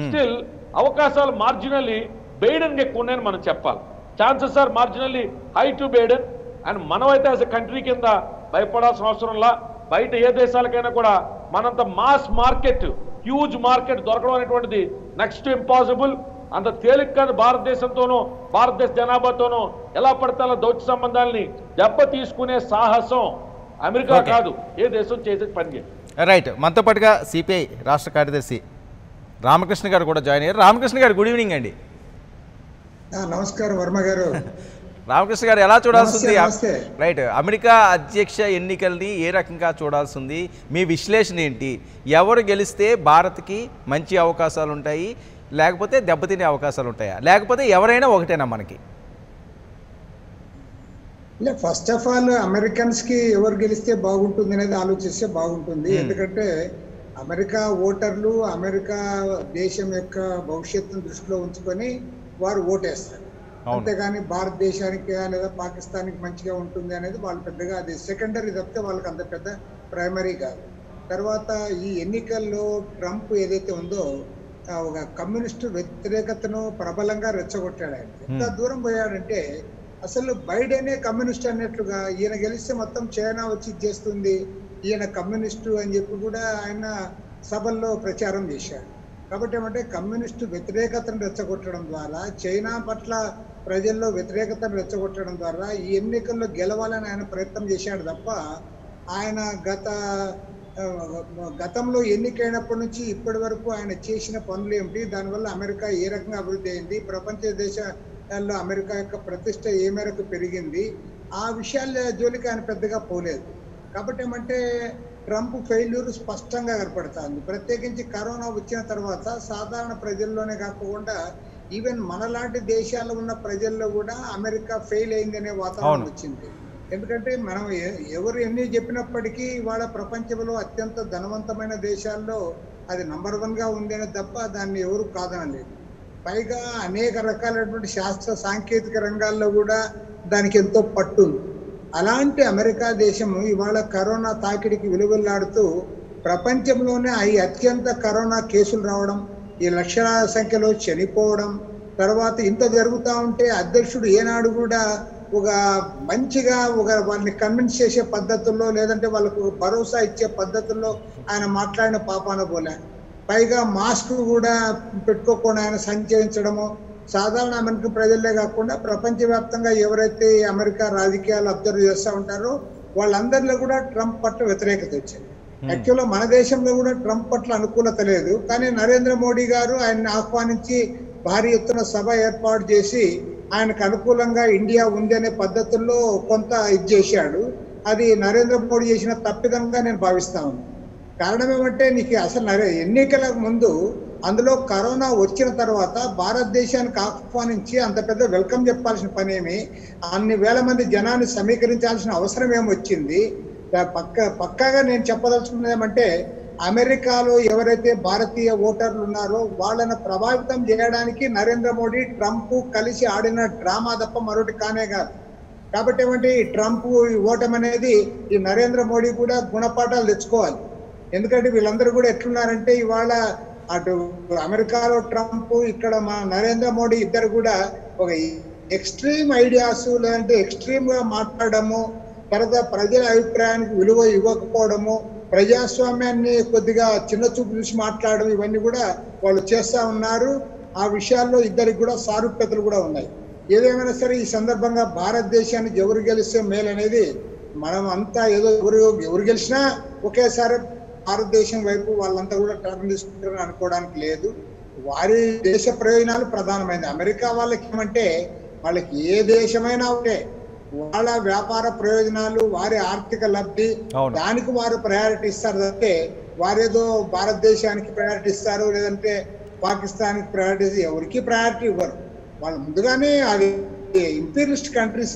స్టిల్ అవకాశాలు మార్జినల్లీ బెయిడెన్ ఎక్కువ ఉన్నాయని మనం చెప్పాలి. Chances are marginally high to Biden and మనమైతే యాజ్ ఎ కంట్రీ కింద భయపడాల్సిన అవసరంలా బయట ఏ దేశాలకైనా కూడా మనంత మాస్ మార్కెట్ హ్యూజ్ మార్కెట్ దొరకడం అనేటువంటిది నెక్స్ట్ ఇంపాసిబుల్. అంత తేలిక కాదు భారతదేశంతోనూ భారతదేశ జనాభాతోనూ ఎలా పడితే అలా దౌత్య సంబంధాలని దెబ్బ తీసుకునే సాహసం అమెరికా. కాదు ఏ దేశం చేసే పని
రైట్ మనతో పాటుగా సిపిఐ రాష్ట్ర కార్యదర్శి రామకృష్ణ గారు కూడా జాయిన్ అయ్యారు. రామకృష్ణ గారు గుడ్ ఈవినింగ్ అండి.
నమస్కారం వర్మ గారు.
రామకృష్ణ గారు ఎలా చూడాల్సింది. రైట్ అమెరికా అధ్యక్ష ఎన్నికల్ని ఏ రకంగా చూడాల్సింది? మీ విశ్లేషణ ఏంటి? ఎవరు గెలిస్తే భారత్కి మంచి అవకాశాలు ఉంటాయి లేకపోతే దెబ్బతినే అవకాశాలు ఉంటాయా లేకపోతే ఎవరైనా ఒకటేనా మనకి?
లే ఫస్ట్ ఆఫ్ ఆల్ అమెరికన్స్కి ఎవరు గెలిస్తే బాగుంటుంది అనేది ఆలోచిస్తే బాగుంటుంది. ఎందుకంటే అమెరికా ఓటర్లు అమెరికా దేశం యొక్క భవిష్యత్తును దృష్టిలో ఉంచుకొని వారు ఓటేస్తారు. అంతేగాని భారతదేశానికి లేదా పాకిస్తాన్కి మంచిగా ఉంటుంది అనేది వాళ్ళు పెద్దగా అది సెకండరీ తప్పితే వాళ్ళకి అంత పెద్ద ప్రైమరీ కాదు. తర్వాత ఈ ఎన్నికల్లో ట్రంప్ ఏదైతే ఉందో ఒక కమ్యూనిస్టు వ్యతిరేకతను ప్రబలంగా రెచ్చగొట్టాడు ఆయన ఎంత
Hmm.
దూరం పోయాడంటే అసలు బైడెనే కమ్యూనిస్ట్ అన్నట్లుగా ఈయన గెలిస్తే మొత్తం చైనా వచ్చి చేస్తుంది ఈయన కమ్యూనిస్టు అని చెప్పి కూడా ఆయన సభల్లో ప్రచారం చేశాడు కాబట్టి ఏమంటే కమ్యూనిస్టు వ్యతిరేకతను రెచ్చగొట్టడం ద్వారా చైనా పట్ల ప్రజల్లో వ్యతిరేకతను రెచ్చగొట్టడం ద్వారా ఈ ఎన్నికల్లో గెలవాలని ఆయన ప్రయత్నం చేశాడు తప్ప ఆయన గత గతంలో ఎన్నికైనప్పటి నుంచి ఇప్పటి వరకు ఆయన చేసిన పనులు ఏమిటి? దానివల్ల అమెరికా ఏ రకంగా అభివృద్ధి అయింది? ప్రపంచ దేశాల్లో అమెరికా యొక్క ప్రతిష్ట ఏ మేరకు పెరిగింది? ఆ విషయాల జోలికి ఆయన పెద్దగా పోలేదు. కాబట్టి ఏమంటే ట్రంప్ ఫెయిల్యూర్ స్పష్టంగా కనపడుతుంది ప్రత్యేకించి కరోనా వచ్చిన తర్వాత సాధారణ ప్రజల్లోనే కాకుండా ఈవెన్ మనలాంటి దేశాల్లో ఉన్న ప్రజల్లో కూడా అమెరికా ఫెయిల్ అయిందనే వాతావరణం. వచ్చింది. ఎందుకంటే మనం ఎవరు ఎన్ని చెప్పినప్పటికీ ఇవాళ ప్రపంచంలో అత్యంత ధనవంతమైన దేశాల్లో అది నంబర్ వన్గా ఉందనే తప్ప దాన్ని ఎవరు కాదనలేదు. పైగా అనేక రకాలైనటువంటి శాస్త్ర సాంకేతిక రంగాల్లో కూడా దానికి ఎంతో పట్టుంది అలాంటి అమెరికా దేశము ఇవాళ కరోనా తాకిడికి విలువెల్లాడుతూ ప్రపంచంలోనే ఈ అత్యంత కరోనా కేసులు రావడం ఈ లక్షల సంఖ్యలో చనిపోవడం తర్వాత ఇంత జరుగుతూ ఉంటే అధ్యక్షుడు ఏనాడు కూడా ఒక మంచిగా ఒక వాళ్ళని కన్విన్స్ చేసే పద్ధతుల్లో లేదంటే వాళ్ళకు భరోసా ఇచ్చే పద్ధతుల్లో ఆయన మాట్లాడిన పాపాన పోలే. పైగా మాస్క్ కూడా పెట్టుకోకుండా ఆయన సంచరించడము సాధారణ అమెరికన్ ప్రజలే కాకుండా ప్రపంచవ్యాప్తంగా ఎవరైతే అమెరికా రాజకీయాలు అబ్జర్వ్ చేస్తూ ఉంటారో వాళ్ళందరిలో కూడా ట్రంప్ పట్ల వ్యతిరేకత వచ్చింది. యాక్చువల్గా మన దేశంలో కూడా ట్రంప్ పట్ల అనుకూలత లేదు. కానీ నరేంద్ర మోడీ గారు ఆయన్ని ఆహ్వానించి భారీ ఎత్తున సభ ఏర్పాటు చేసి ఆయనకు అనుకూలంగా ఇండియా ఉంది అనే పద్ధతుల్లో కొంత ఇది చేశాడు. అది నరేంద్ర మోడీ చేసిన తప్పిదంగా నేను భావిస్తా ఉన్నాను కారణం ఏమంటే నీకు అసలు నరే ఎన్నికల ముందు అందులో కరోనా వచ్చిన తర్వాత భారతదేశానికి ఆహ్వానించి అంత పెద్ద వెల్కమ్ చెప్పాల్సిన పని ఏమి? అన్ని వేల మంది జనాన్ని సమీకరించాల్సిన అవసరం ఏమొచ్చింది వచ్చింది? పక్క పక్కాగా నేను చెప్పదలుచుకున్నది ఏమంటే అమెరికాలో ఎవరైతే భారతీయ ఓటర్లు ఉన్నారో వాళ్ళను ప్రభావితం చేయడానికి నరేంద్ర మోడీ ట్రంప్ కలిసి ఆడిన డ్రామా తప్ప మరొకటి కానే కాదు. కాబట్టి ఏమంటే ఈ ట్రంప్ ఓటమి అనేది ఈ నరేంద్ర మోడీ కూడా గుణపాఠాలు తెచ్చుకోవాలి. ఎందుకంటే వీళ్ళందరూ కూడా ఎట్లున్నారంటే ఇవాళ అటు అమెరికాలో ట్రంప్ ఇక్కడ మా నరేంద్ర మోడీ ఇద్దరు కూడా ఒక ఎక్స్ట్రీమ్ ఐడియాస్ లేదంటే ఎక్స్ట్రీమ్గా మాట్లాడము తర్వాత ప్రజల అభిప్రాయానికి విలువ ఇవ్వకపోవడము ప్రజాస్వామ్యాన్ని కొద్దిగా చిన్న చూపు చూసి మాట్లాడడం ఇవన్నీ కూడా వాళ్ళు చేస్తూ ఉన్నారు. ఆ విషయాల్లో ఇద్దరికి కూడా సారూప్యతలు కూడా ఉన్నాయి. ఏదేమైనా సరే ఈ సందర్భంగా భారతదేశానికి ఎవరు గెలిస్తే మేలు అనేది మనం అంతా ఏదో ఎవరు ఎవరు గెలిచినా ఒకేసారి భారతదేశం వైపు వాళ్ళంతా కూడా టర్న్ తీసుకుంటారని అనుకోవడానికి లేదు. వారి దేశ ప్రయోజనాలు ప్రధానమైనది అమెరికా వాళ్ళకి ఏమంటే వాళ్ళకి ఏ దేశమైనా ఒకటే. వాళ్ళ వ్యాపార ప్రయోజనాలు వారి ఆర్థిక లబ్ధి. దానికి వారు ప్రయారిటీ ఇస్తారు తప్పితే వారేదో భారతదేశానికి ప్రయారిటీ ఇస్తారు లేదంటే పాకిస్తాన్కి ప్రయారిటీ ఎవరికి ప్రయారిటీ ఇవ్వరు. వాళ్ళు ముందుగానే అది ఇంపీరియలిస్ట్ కంట్రీస్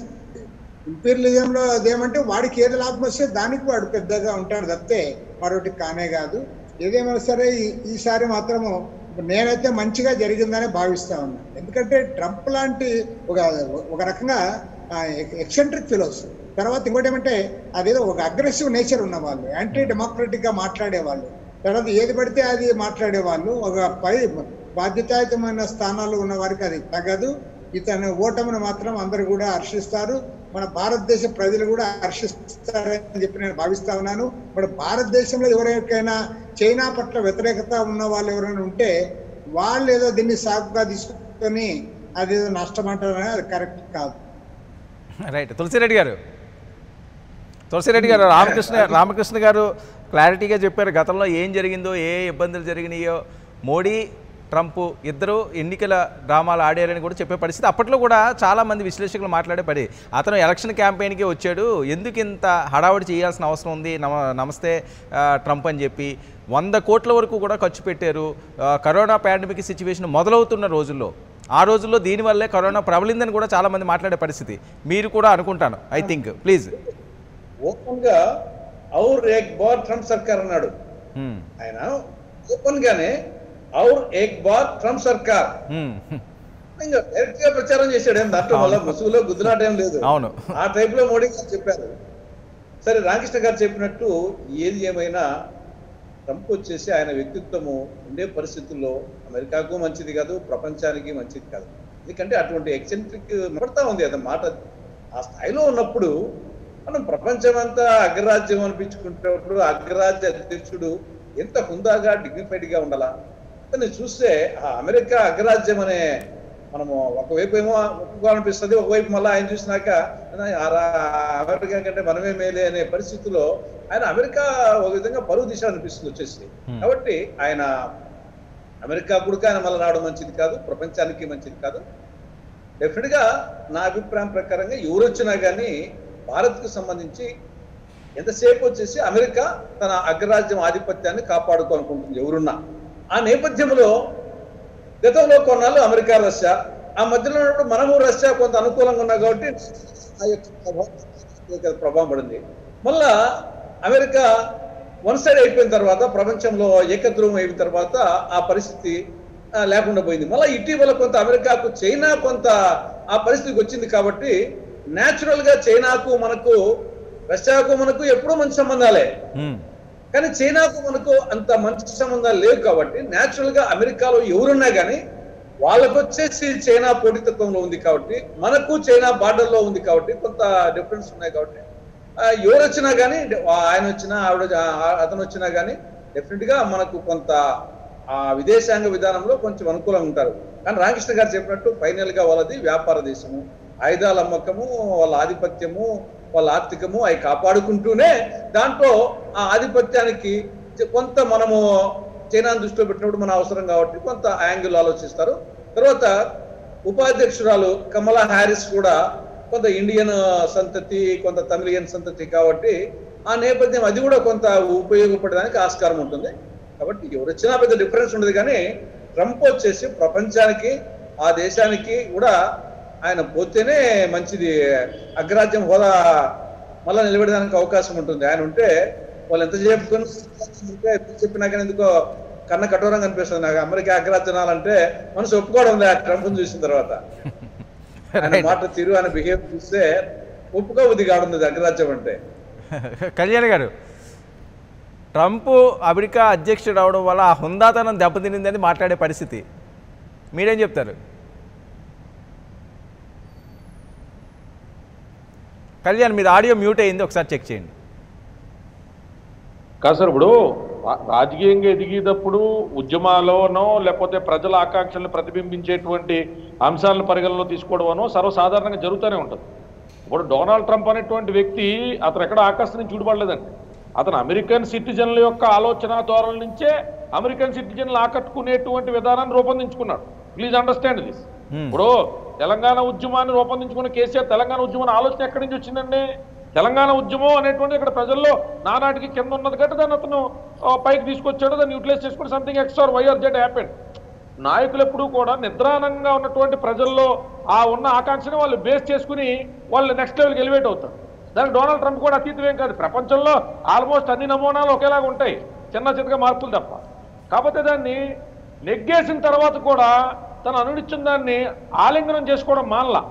ఇంపీరియలిజంలో అదేమంటే వాడికి ఏది లాభం వస్తే దానికి వాడు పెద్దగా ఉంటాడు తప్పితే మరొకటి కానే కాదు. ఏదేమైనా సరే ఈసారి మాత్రము నేనైతే మంచిగా జరిగిందనే భావిస్తా ఉన్నా. ఎందుకంటే ట్రంప్ లాంటి ఒక ఒక రకంగా ఎక్సెంట్రిక్ ఫిలోస్. తర్వాత ఇంకోటి ఏమంటే అదేదో ఒక అగ్రెసివ్ నేచర్ ఉన్న వాళ్ళు యాంటీ డెమోక్రటిక్గా మాట్లాడేవాళ్ళు. తర్వాత ఏది పడితే అది మాట్లాడే వాళ్ళు ఒక పై బాధ్యతాయుతమైన స్థానాలు ఉన్న వారికి అది తగదు. ఇతని ఓటమిని మాత్రం అందరు కూడా హర్షిస్తారు. మన భారతదేశ ప్రజలు కూడా హర్షిస్తారని చెప్పి నేను భావిస్తా ఉన్నాను. మన భారతదేశంలో ఎవరికైనా చైనా పట్ల వ్యతిరేకత ఉన్న వాళ్ళు ఎవరైనా ఉంటే వాళ్ళు ఏదో దీన్ని సాగుగా తీసుకొని అదేదో నష్టం అంటారని అది కరెక్ట్ కాదు.
రైట్. తులసిరెడ్డి గారు. తులసిరెడ్డి గారు రామకృష్ణ రామకృష్ణ గారు క్లారిటీగా చెప్పారు. గతంలో ఏం జరిగిందో ఏ ఇబ్బందులు జరిగినాయో మోడీ ట్రంప్ ఇద్దరు ఎన్నికల డ్రామాలు ఆడారని కూడా చెప్పే పరిస్థితి అప్పట్లో కూడా చాలామంది విశ్లేషకులు మాట్లాడే పడి అతను ఎలక్షన్ క్యాంపెయిన్కే వచ్చాడు. ఎందుకు ఇంత హడావుడి చేయాల్సిన అవసరం ఉంది? నమ నమస్తే ట్రంప్ అని చెప్పి వంద కోట్ల వరకు కూడా ఖర్చు పెట్టారు. కరోనా పాండమిక్ సిచ్యువేషన్ మొదలవుతున్న రోజుల్లో ఆ రోజుల్లో దీనివల్లే కరోనా ప్రబలిందని కూడా చాలామంది మాట్లాడే పరిస్థితి. మీరు కూడా అనుకుంటాను ఐ థింక్ ప్లీజ్
ఓపెన్గా ఔర్ ఏక్ బార్ ట్రంప్ సర్కార్ అన్నాడు. ఆయన ఓపెన్ గానే ఔర్ ఏక్ బార్ ట్రంప్ సర్కార్ ఇంకా డైరెక్ట్గా ప్రచారం చేశాడు. ఏం దాంట్లో వల్ల ముసుగులో గుద్దులాట ఏం లేదు.
అవును.
ఆ టైప్లో మోడీ గారు చెప్పారు. సరే రామకృష్ణ గారు చెప్పినట్టు ఏది ఏమైనా ట్రంప్ వచ్చేసి ఆయన వ్యక్తిత్వము ఉండే పరిస్థితుల్లో అమెరికాకు మంచిది కాదు ప్రపంచానికి మంచిది కాదు. ఎందుకంటే అటువంటి ఎక్సెంట్రిక్ పడతా ఉంది అది మాట. ఆ స్థాయిలో ఉన్నప్పుడు మనం ప్రపంచం అంతా అగ్రరాజ్యం అనిపించుకుంటున్నప్పుడు అగ్రరాజ్య అధ్యక్షుడు ఎంత హుందాగా డిగ్నిఫైడ్గా ఉండాలా? అతన్ని చూస్తే ఆ అమెరికా అగ్రరాజ్యం అనే మనము ఒకవైపు ఏమో ఒప్పుగా అనిపిస్తుంది ఒకవైపు మళ్ళీ ఆయన చూసినాక అమెరికా కంటే మనమే మేలే అనే పరిస్థితిలో ఆయన అమెరికా ఒక విధంగా పరువు దిశ అనిపిస్తుంది వచ్చేసి కాబట్టి ఆయన అమెరికా కూడా ఆయన మళ్ళీ రావడం మంచిది కాదు ప్రపంచానికి మంచిది కాదు. డెఫినెట్గా నా అభిప్రాయం ప్రకారంగా ఎవరు వచ్చినా కానీ భారత్కు సంబంధించి ఎంతసేపు వచ్చేసి అమెరికా తన అగ్రరాజ్యం ఆధిపత్యాన్ని కాపాడుకోనుకుంటుంది ఎవరున్నా. ఆ నేపథ్యంలో గతంలో కొన్నాళ్ళు అమెరికా రష్యా. ఆ మధ్యలో ఉన్నప్పుడు మనము రష్యా కొంత అనుకూలంగా ఉన్నా కాబట్టి ఆ యొక్క కదా ప్రభావం పడింది. మళ్ళా అమెరికా వన్ సైడ్ అయిపోయిన తర్వాత ప్రపంచంలో ఏకధ్రువం అయిన తర్వాత ఆ పరిస్థితి లేకుండా పోయింది. మళ్ళీ ఇటీవల కొంత అమెరికాకు చైనా కొంత ఆ పరిస్థితికి వచ్చింది కాబట్టి న్యాచురల్గా చైనాకు మనకు రష్యాకు మనకు ఎప్పుడూ మంచి సంబంధాలే. కానీ చైనాకు మనకు అంత మంచి సంబంధాలు లేవు కాబట్టి న్యాచురల్గా అమెరికాలో ఎవరున్నా కానీ వాళ్ళకు వచ్చేసి చైనా పోటీతత్వంలో ఉంది కాబట్టి మనకు చైనా బార్డర్లో ఉంది కాబట్టి కొంత డిఫరెన్స్ ఉన్నాయి కాబట్టి ఎవరు వచ్చినా కానీ ఆయన వచ్చినా ఆవిడ అతను వచ్చినా కానీ డెఫినెట్గా మనకు కొంత ఆ విదేశాంగ విధానంలో కొంచెం అనుకూలంగా ఉంటారు. కానీ రామకృష్ణ గారు చెప్పినట్టు ఫైనల్గా వాళ్ళది వ్యాపార దేశము. ఆయుధాల అమ్మకము వాళ్ళ ఆధిపత్యము వాళ్ళ ఆర్థికము అవి కాపాడుకుంటూనే దాంట్లో ఆ ఆధిపత్యానికి కొంత మనము చైనాను దృష్టిలో పెట్టినప్పుడు మన అవసరం కాబట్టి కొంత యాంగిల్ ఆలోచిస్తారు. తర్వాత ఉపాధ్యక్షురాలు కమలా హ్యారిస్ కూడా కొంత ఇండియన్ సంతతి కొంత తమిళియన్ సంతతి కాబట్టి ఆ నేపథ్యం అది కూడా కొంత ఉపయోగపడడానికి ఆస్కారం ఉంటుంది. కాబట్టి ఎవరు వచ్చినా పెద్ద డిఫరెన్స్ ఉండదు కానీ ట్రంప్ వచ్చేసి ప్రపంచానికి ఆ దేశానికి కూడా ఆయన పోతేనే మంచిది. అగ్రాజ్యం హోదా మళ్ళా నిలబెడడానికి అవకాశం ఉంటుంది. ఆయన ఉంటే వాళ్ళు ఎంత చెప్పుకొని చెప్పినా కానీ ఎందుకో కన్న కఠోరంగా అనిపిస్తుంది నాకు అమెరికా అగ్రాజ్యనాలంటే మనసు ఒప్పుకోవడం ఉంది ఆ ట్రంప్ చూసిన తర్వాత. ఆయన. మాట తీరు ఆయన బిహేవ్ చూస్తే ఒప్పుకోబుద్ధి కాడుంది అగ్రాజ్యం అంటే.
కళ్యాణ్ గారు ట్రంప్ అమెరికా అధ్యక్షుడు అవడం వల్ల ఆ హుందాతనం దెబ్బతినిందని మాట్లాడే పరిస్థితి. మీరేం చెప్తారు? కళ్యాణ్ మీరు ఆడియో మ్యూట్ అయింది ఒకసారి చెక్ చేయండి.
కాదు సార్ ఇప్పుడు రాజకీయంగా ఎదిగేటప్పుడు ఉద్యమాల్లోనో లేకపోతే ప్రజల ఆకాంక్షలను ప్రతిబింబించేటువంటి అంశాలను పరిగణలో తీసుకోవడమనో సర్వసాధారణంగా జరుగుతూనే ఉంటుంది. ఇప్పుడు డొనాల్డ్ ట్రంప్ అనేటువంటి వ్యక్తి అతను ఎక్కడ ఆకాశం నుంచి చూడబడలేదండి అతను అమెరికన్ సిటిజన్ల యొక్క ఆలోచన ధోరణి నుంచే అమెరికన్ సిటిజన్లు ఆకట్టుకునేటువంటి విధానాన్ని రూపొందించుకున్నాడు. Please understand this.
Hmm.
ఇప్పుడు తెలంగాణ ఉద్యమాన్ని రూపొందించుకున్న కేసీఆర్ తెలంగాణ ఉద్యమం ఆలోచన ఎక్కడి నుంచి వచ్చిందండి? తెలంగాణ ఉద్యమం అనేటువంటి ఇక్కడ ప్రజల్లో నానాటికి కింద ఉన్నది కాబట్టి దాన్ని అతను పైకి తీసుకొచ్చాడు దాన్ని యూటిలైజ్ చేసుకుని something X or Y or Z నాయకులు ఎప్పుడూ కూడా నిద్రానంగా ఉన్నటువంటి ప్రజల్లో ఆ ఉన్న ఆకాంక్షని వాళ్ళు బేస్ చేసుకుని వాళ్ళు నెక్స్ట్ లెవెల్కి ఎలివేట్ అవుతారు. దానికి డొనాల్డ్ ట్రంప్ కూడా అతీతమేం కాదు. ప్రపంచంలో ఆల్మోస్ట్ అన్ని నమూనాలు ఒకేలాగా ఉంటాయి. చిన్న చిన్నగా మార్పులు తప్ప. కాకపోతే దాన్ని నెగ్గేసిన తర్వాత కూడా తను అనుడిచ్చిన దాన్ని ఆలింగనం చేసుకోవడం మానలా.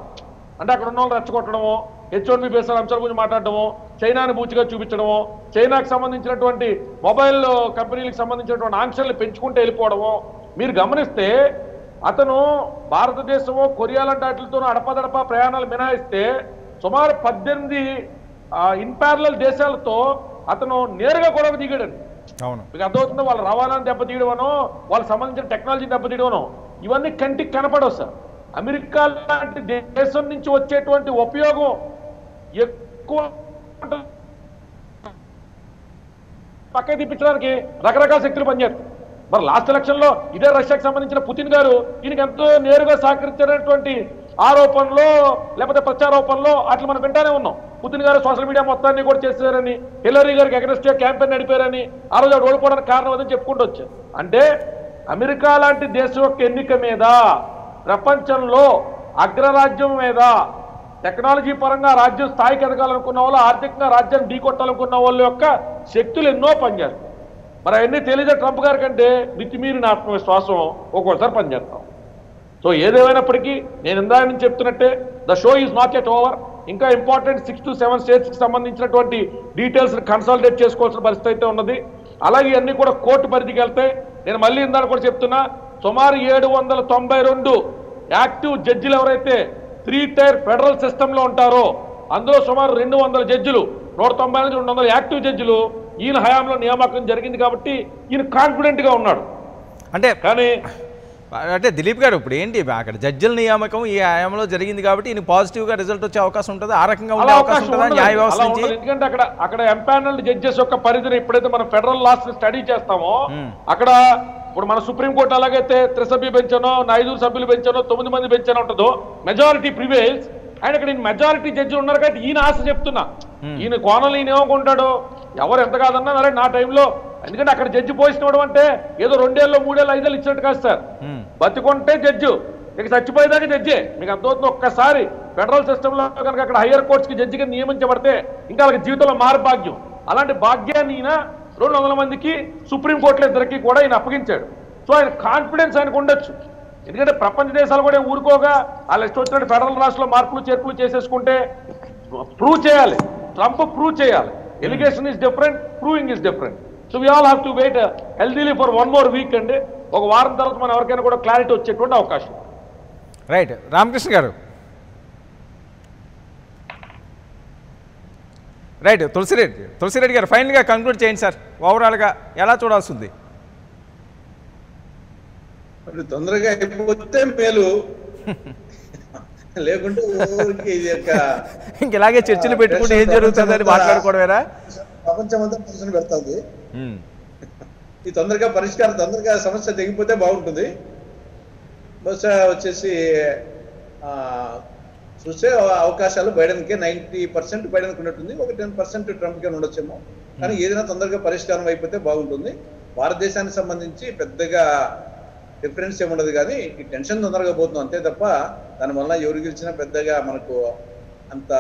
అంటే అక్కడ ఉన్న వాళ్ళు రెచ్చగొట్టడము హెచ్ వన్ బి బేస్ అంశాల గురించి మాట్లాడడము చైనాని బూచిగా చూపించడము చైనాకు సంబంధించినటువంటి మొబైల్ కంపెనీలకు సంబంధించినటువంటి ఆంక్షల్ని పెంచుకుంటూ వెళ్ళిపోవడము మీరు గమనిస్తే అతను భారతదేశము కొరియా లాంటి వాటితో అడపదడప ప్రయాణాలు మినహాయిస్తే సుమారు పద్దెనిమిది ఇన్పారలల్ దేశాలతో అతను నేరుగా గొడవ దిగాడండి.
అవును.
మీకు అర్థమవుతుందో? వాళ్ళ రవాణాను దెబ్బతీయడమనో వాళ్ళకి సంబంధించిన టెక్నాలజీ దెబ్బతీయడమనో. ఇవన్నీ కంటికి కనపడవు సార్. అమెరికా లాంటి దేశం నుంచి వచ్చేటువంటి ఉపయోగం ఎక్కువ పక్క పక్కకి తిప్పించడానికి రకరకాల శక్తులు పనిచేస్తాయి మరి లాస్ట్ ఎలక్షన్లో ఇదే రష్యాకి సంబంధించిన పుతిన్ గారు దీనికి ఎంతో నేరుగా సహకరించినటువంటి ఆరోపణలో లేకపోతే ప్రత్యారోపణలో అట్లా మనం వింటానే ఉన్నాం. పుతిన్ గారు సోషల్ మీడియా మొత్తాన్ని కూడా చేశారని హిల్లరీ గారికి అగరెస్ట్ క్యాంపెయిన్ నడిపారని ఆ రోజు ఓడిపోవడానికి కారణం అదని చెప్పుకుంటూ వచ్చారు. అంటే అమెరికా లాంటి దేశం యొక్క ఎన్నిక మీద ప్రపంచంలో అగ్రరాజ్యం మీద టెక్నాలజీ పరంగా రాజ్యం స్థాయికి ఎదగాలనుకున్న వాళ్ళు ఆర్థికంగా రాజ్యాన్ని ఢీకొట్టాలనుకున్న వాళ్ళ యొక్క శక్తులు ఎన్నో పనిచేస్తాయి. మరి అవన్నీ తెలియదు ట్రంప్ గారి కంటే మితిమీరిన ఆత్మవిశ్వాసం ఒక్కోసారి పనిచేస్తాం. సో ఏదేమైనప్పటికీ నేను ఇందాక నుంచి చెప్తున్నట్టే the show is not at over. ఇంకా ఇంపార్టెంట్ సిక్స్ టు సెవెన్ స్టేట్స్కి సంబంధించినటువంటి డీటెయిల్స్ కన్సల్టేట్ చేసుకోవాల్సిన పరిస్థితి అయితే ఉన్నది. అలాగే అన్ని కూడా కోర్టు పరిధికి వెళ్తాయి నేను మళ్ళీ ఇందాక కూడా చెప్తున్నా సుమారు ఏడు వందల తొంభై రెండు యాక్టివ్ జడ్జిలు ఎవరైతే త్రీ టైర్ ఫెడరల్ సిస్టంలో ఉంటారో అందులో సుమారు రెండు వందల జడ్జిలు నూట తొంభై నుంచి రెండు వందల యాక్టివ్ జడ్జిలు ఈయన హయాంలో నియామకం జరిగింది కాబట్టి ఈయన కాన్ఫిడెంట్గా ఉన్నాడు.
అంటే
కానీ
అంటే దిలీప్ గారు ఇప్పుడు ఏంటి? అక్కడ జడ్జిల నియామకం ఈ ఆయంలో జరిగింది కాబట్టి ఈయన పాజిటివ్గా రిజల్ట్ వచ్చే అవకాశం ఉంటుంది? ఆ రకంగా ఉండే అవకాశం ఉంటుందా. న్యాయ వ్యవస్థ నుంచి.
ఎందుకంటే అక్కడ అక్కడ ఎంపానల్డ్ జడ్జెస్ యొక్క పరిధిని ఎప్పుడైతే మనం ఫెడరల్ లాస్ స్టడీ చేస్తామో. అక్కడ ఇప్పుడు మన సుప్రీంకోర్టు ఎలాగైతే త్రిసభ్య బెంచనో ఐదుగురు సభ్యులు బెంచనో తొమ్మిది మంది బెంచనో ఉంటుందో మెజారిటీ ప్రివేల్స్ ఆయన ఇక్కడ మెజారిటీ జడ్జిలు ఉన్నారు కాబట్టి ఈయన ఆశ చెప్తున్నా. ఈయన కోణంలో ఈయన ఏమనుకుంటాడు ఎవరు ఎంత కాదన్నా అరే నా టైంలో. ఎందుకంటే అక్కడ జడ్జి పోసిన అంటే ఏదో రెండేళ్ళు మూడేళ్ళు ఐదేళ్ళు ఇచ్చినట్టు కాదు సార్. బతికొంటే జడ్జు. ఇక చచ్చిపోయేదాకా జడ్జే. మీకు అర్థమవుతుంది ఒక్కసారి ఫెడరల్ సిస్టంలో కనుక అక్కడ హయ్యర్ కోర్ట్స్కి జడ్జిగా నియమించబడితే ఇంకా వాళ్ళకి జీవితంలో మారు భాగ్యం అలాంటి భాగ్యాన్ని ఈయన రెండు వందల మందికి సుప్రీంకోర్టులో ఇద్దరికి కూడా ఈయన అప్పగించాడు. సో ఆయన కాన్ఫిడెన్స్ ఆయనకు ఉండొచ్చు. ఎందుకంటే ప్రపంచ దేశాలు కూడా ఊరుకోగా వాళ్ళు ఇష్టం వచ్చినట్టు ఫెడరల్ రాష్ట్రంలో మార్పులు చేర్పులు చేసేసుకుంటే ప్రూవ్ చేయాలి. ట్రంప్ ప్రూవ్ చేయాలి. Allegation is different proving is different so we all have to wait healthily for one more week అండి ఒక వారం తర్వాత మనం ఎవరికైనా కూడా క్లారిటీ వచ్చేటువంటి అవకాశం.
రైట్ రామకృష్ణ గారు. రైట్ తులసిరెడ్డి తులసిరెడ్డి గారు ఫైనల్గా కంక్లూడ్ చేయండి సార్. ఓవరాల్గా ఎలా చూడాల్సి ఉంది
తొందరగా అయిపోతే మేలు. లేకుంటే ఇది యొక్క
చర్చలు పెట్టుకుంటే ఏం జరుగుతుందని మాట్లాడుకోవడమేనా?
ప్రపంచం అంతా ప్రశ్న పెడుతుంది. ఈ తొందరగా పరిష్కారం తొందరగా సమస్య తెగిపోతే బాగుంటుంది. బహుశా వచ్చేసి ఆ, చూస్తే అవకాశాలు బైడెన్కే నైంటీ పర్సెంట్ బైడెన్కి ఉన్నట్టుంది. ఒక టెన్ పర్సెంట్ ట్రంప్కే ఉండొచ్చేమో. కానీ ఏదైనా తొందరగా పరిష్కారం అయిపోతే బాగుంటుంది. భారతదేశానికి సంబంధించి పెద్దగా డిఫరెన్స్ ఏముండదు కానీ ఈ టెన్షన్ తొందరగా పోతుంది. అంతే తప్ప దానివల్ల ఎవరు గెలిచినా పెద్దగా మనకు అంత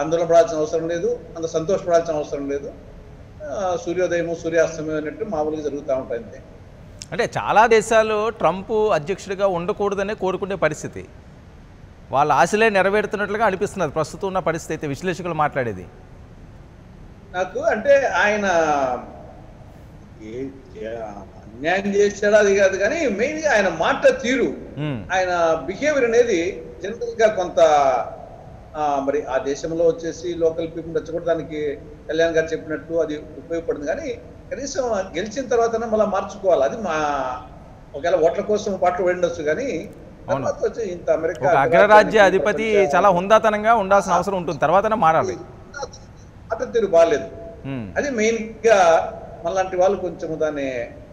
ఆందోళన పడాల్సిన అవసరం లేదు అంత సంతోషపడాల్సిన అవసరం లేదు. సూర్యోదయము సూర్యాస్తమయం అన్నట్టు మామూలుగా జరుగుతూ ఉంటాయి అంతే.
అంటే చాలా దేశాలు ట్రంప్ అధ్యక్షుడిగా ఉండకూడదనే కోరుకునే పరిస్థితి. వాళ్ళ ఆశలే నెరవేరుతున్నట్లుగా అనిపిస్తున్నది ప్రస్తుతం ఉన్న పరిస్థితి అయితే విశ్లేషకులు మాట్లాడేది.
నాకు అంటే ఆయన అన్యాయం చేశాడా అది కాదు కానీ మెయిన్గా ఆయన మాట తీరు.
ఉమ్.
ఆయన బిహేవియర్ అనేది జనరల్గా కొంత మరి ఆ దేశంలో వచ్చేసి లోకల్ పీపుల్ రెచ్చగొట్టడానికి కళ్యాణ్ గారు చెప్పినట్టు అది ఉపయోగపడింది కానీ కనీసం గెలిచిన తర్వాత మళ్ళీ మార్చుకోవాలి. అది మా ఒకవేళ ఓట్ల కోసం పాటలు వెళ్ళొచ్చు కానీ తర్వాత వచ్చి ఇంత అమెరికా
అగ్రరాజ్య అధిపతి చాలా హుందాతనంగా ఉండాల్సిన అవసరం ఉంటుంది. తర్వాతనే మారాలి.
మాట తీరు బాగాలేదు. అది మెయిన్గా మనలాంటి వాళ్ళు కొంచెం దాన్ని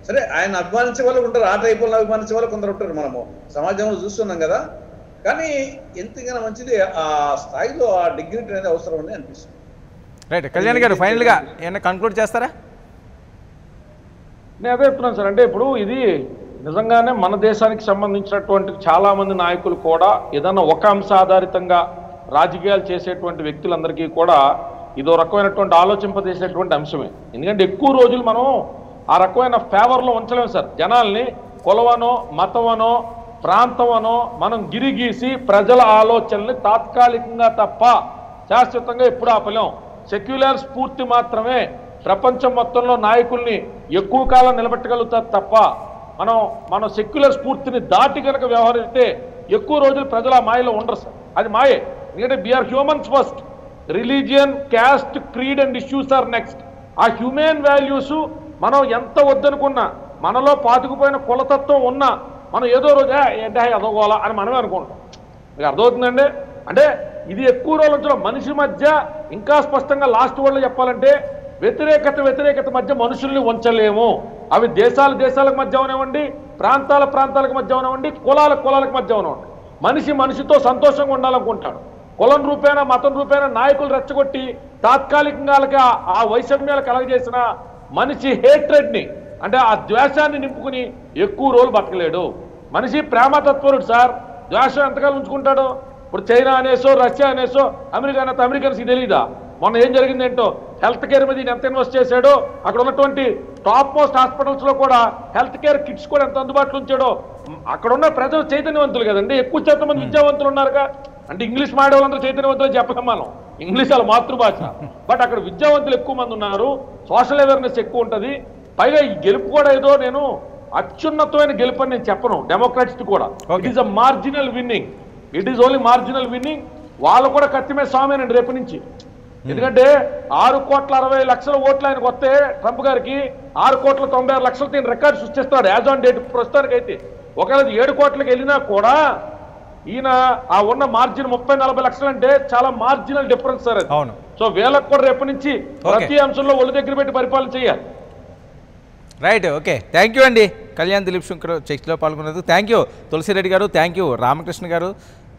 సరే ఆయన అభిమానించే వాళ్ళు ఉంటారు ఆ టైప్ వాళ్ళు అభిమానించే వాళ్ళు కొందరు ఉంటారు మనము. సమాజంలో చూస్తున్నాం కదా. కానీ ఎంతగానో మంచిది ఆ స్థాయిలో ఆ డిగ్నిటీ అనేది అవసరం అని అనిపిస్తుంది.
రైట్ కళ్యాణ్ గారు ఫైనల్గా ఏమైనా కంక్లూడ్ చేస్తారా?
నేను అదే చెప్తున్నాను సార్. అంటే ఇప్పుడు ఇది నిజంగానే మన దేశానికి సంబంధించినటువంటి చాలా మంది నాయకులు కూడా ఏదన్నా ఒక అంశ ఆధారితంగా రాజకీయాలు చేసేటువంటి వ్యక్తులందరికీ కూడా ఇదో రకమైనటువంటి ఆలోచింపజేసేటువంటి అంశమే. ఎందుకంటే ఎక్కువ రోజులు మనం ఆ రకమైన ఫేవర్లో ఉంచలేము సార్. జనాల్ని కులవనో మతమనో ప్రాంతమనో మనం గిరిగీసి ప్రజల ఆలోచనల్ని తాత్కాలికంగా తప్ప శాశ్వతంగా ఎప్పుడు ఆపలేం. సెక్యులర్ స్ఫూర్తి మాత్రమే ప్రపంచం మొత్తంలో నాయకుల్ని ఎక్కువ కాలం నిలబెట్టగలుగుతారు తప్ప మనం మనం సెక్యులర్ స్ఫూర్తిని దాటి కనుక వ్యవహరిస్తే ఎక్కువ రోజులు ప్రజలు ఆ మాయలో ఉండరు సార్. అది మాయే. ఎందుకంటే we are humans first religion caste creed and issues are next ఆ హ్యూమెన్ వాల్యూస్ మనం ఎంత వద్దనుకున్నా మనలో పాతుకుపోయిన కులతత్వం ఉన్నా మనం ఏదో రోజు ఏంటే ఎదగోలా అని మనమే అనుకుంటాం. మీకు అర్థమవుతుందండి? అంటే ఇది ఎక్కువ రోజుల నుంచి మనిషి మధ్య ఇంకా స్పష్టంగా లాస్ట్ వర్డ్లో చెప్పాలంటే వ్యతిరేకత వ్యతిరేకత మధ్య మనుషుల్ని ఉంచలేము అవి దేశాల దేశాలకు మధ్య అవనివ్వండి ప్రాంతాల ప్రాంతాలకు మధ్య అవనివ్వండి కులాల కులాలకు మధ్య అవనివ్వండి. మనిషి మనిషితో సంతోషంగా ఉండాలనుకుంటాడు. కులం రూపేణ మతం రూపేణ నాయకులు రెచ్చగొట్టి తాత్కాలికంగా ఆ వైషమ్యాలు కలగజేసిన మనిషి హేట్రెడ్ని అంటే ఆ ద్వేషాన్ని నింపుకుని ఎక్కువ రోజులు బతకలేడు. మనిషి ప్రేమతత్వరుడు సార్. ద్వేషం ఎంతకాలం ఉంచుకుంటాడు? ఇప్పుడు చైనా అనేసో రష్యా అనేసో అమెరికా అన్నది అమెరికన్స్కి తెలియదా మొన్న ఏం జరిగిందేంటో? హెల్త్ కేర్ మీద ఎంత ఇన్వెస్ట్ చేశాడో? అక్కడ ఉన్నటువంటి టాప్ మోస్ట్ హాస్పిటల్స్లో కూడా హెల్త్ కేర్ కిట్స్ కూడా ఎంత అందుబాటులో ఉంచాడో? అక్కడ ఉన్న ప్రజలు చైతన్యవంతులు కదండి. ఎక్కువ శాతం మంది విద్యావంతులు ఉన్నారుగా. అంటే ఇంగ్లీష్ మాడే వాళ్ళందరూ చైతన్యవంతులు చెప్పలేం మనం. ఇంగ్లీష్ వాళ్ళ మాతృభాష. బట్ అక్కడ విద్యావంతులు ఎక్కువ మంది ఉన్నారు. సోషల్ అవేర్నెస్ ఎక్కువ ఉంటది. పైగా ఈ గెలుపు కూడా ఏదో నేను అత్యున్నతమైన గెలుపు అని నేను చెప్పను. డెమోక్రాట్స్ కూడా. It is a marginal winning it is only marginal winning వాళ్ళు కూడా కత్తిమే స్వామేనండి రేపు నుంచి. ఎందుకంటే ఆరు కోట్ల అరవై లక్షల ఓట్లు ఆయనకు వస్తే ట్రంప్ గారికి ఆరు కోట్ల తొంభై ఆరు లక్షలతో ఈయన రికార్డు సృష్టిస్తాడు. యాజ్ ఆన్ డేట్ ప్రస్తుతానికి అయితే ఒకవేళ ఏడు కోట్లకి వెళ్ళినా కూడా ఈయన ఆ ఉన్న మార్జిన్ ముప్పై నలభై లక్షలు అంటే చాలా మార్జినల్ డిఫరెన్స్ సార్
అవును.
సో వీళ్ళకి కూడా రేపు నుంచి ప్రతి అంశంలో ఒళ్ళు దగ్గర పెట్టి పరిపాలన చేయాలి.
Right okay. థ్యాంక్ యూ అండి. కళ్యాణ్ దిలీప్ శంకర్ చర్చలో పాల్గొన్నందుకు థ్యాంక్ యూ తులసిరెడ్డి గారు థ్యాంక్ యూ రామకృష్ణ గారు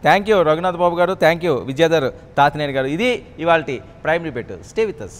థ్యాంక్ యూ రఘునాథ్ బాబు గారు థ్యాంక్ యూ విద్యాధర్ తాతినేని గారు. ఇది ఇవాళ prime debate. Stay with us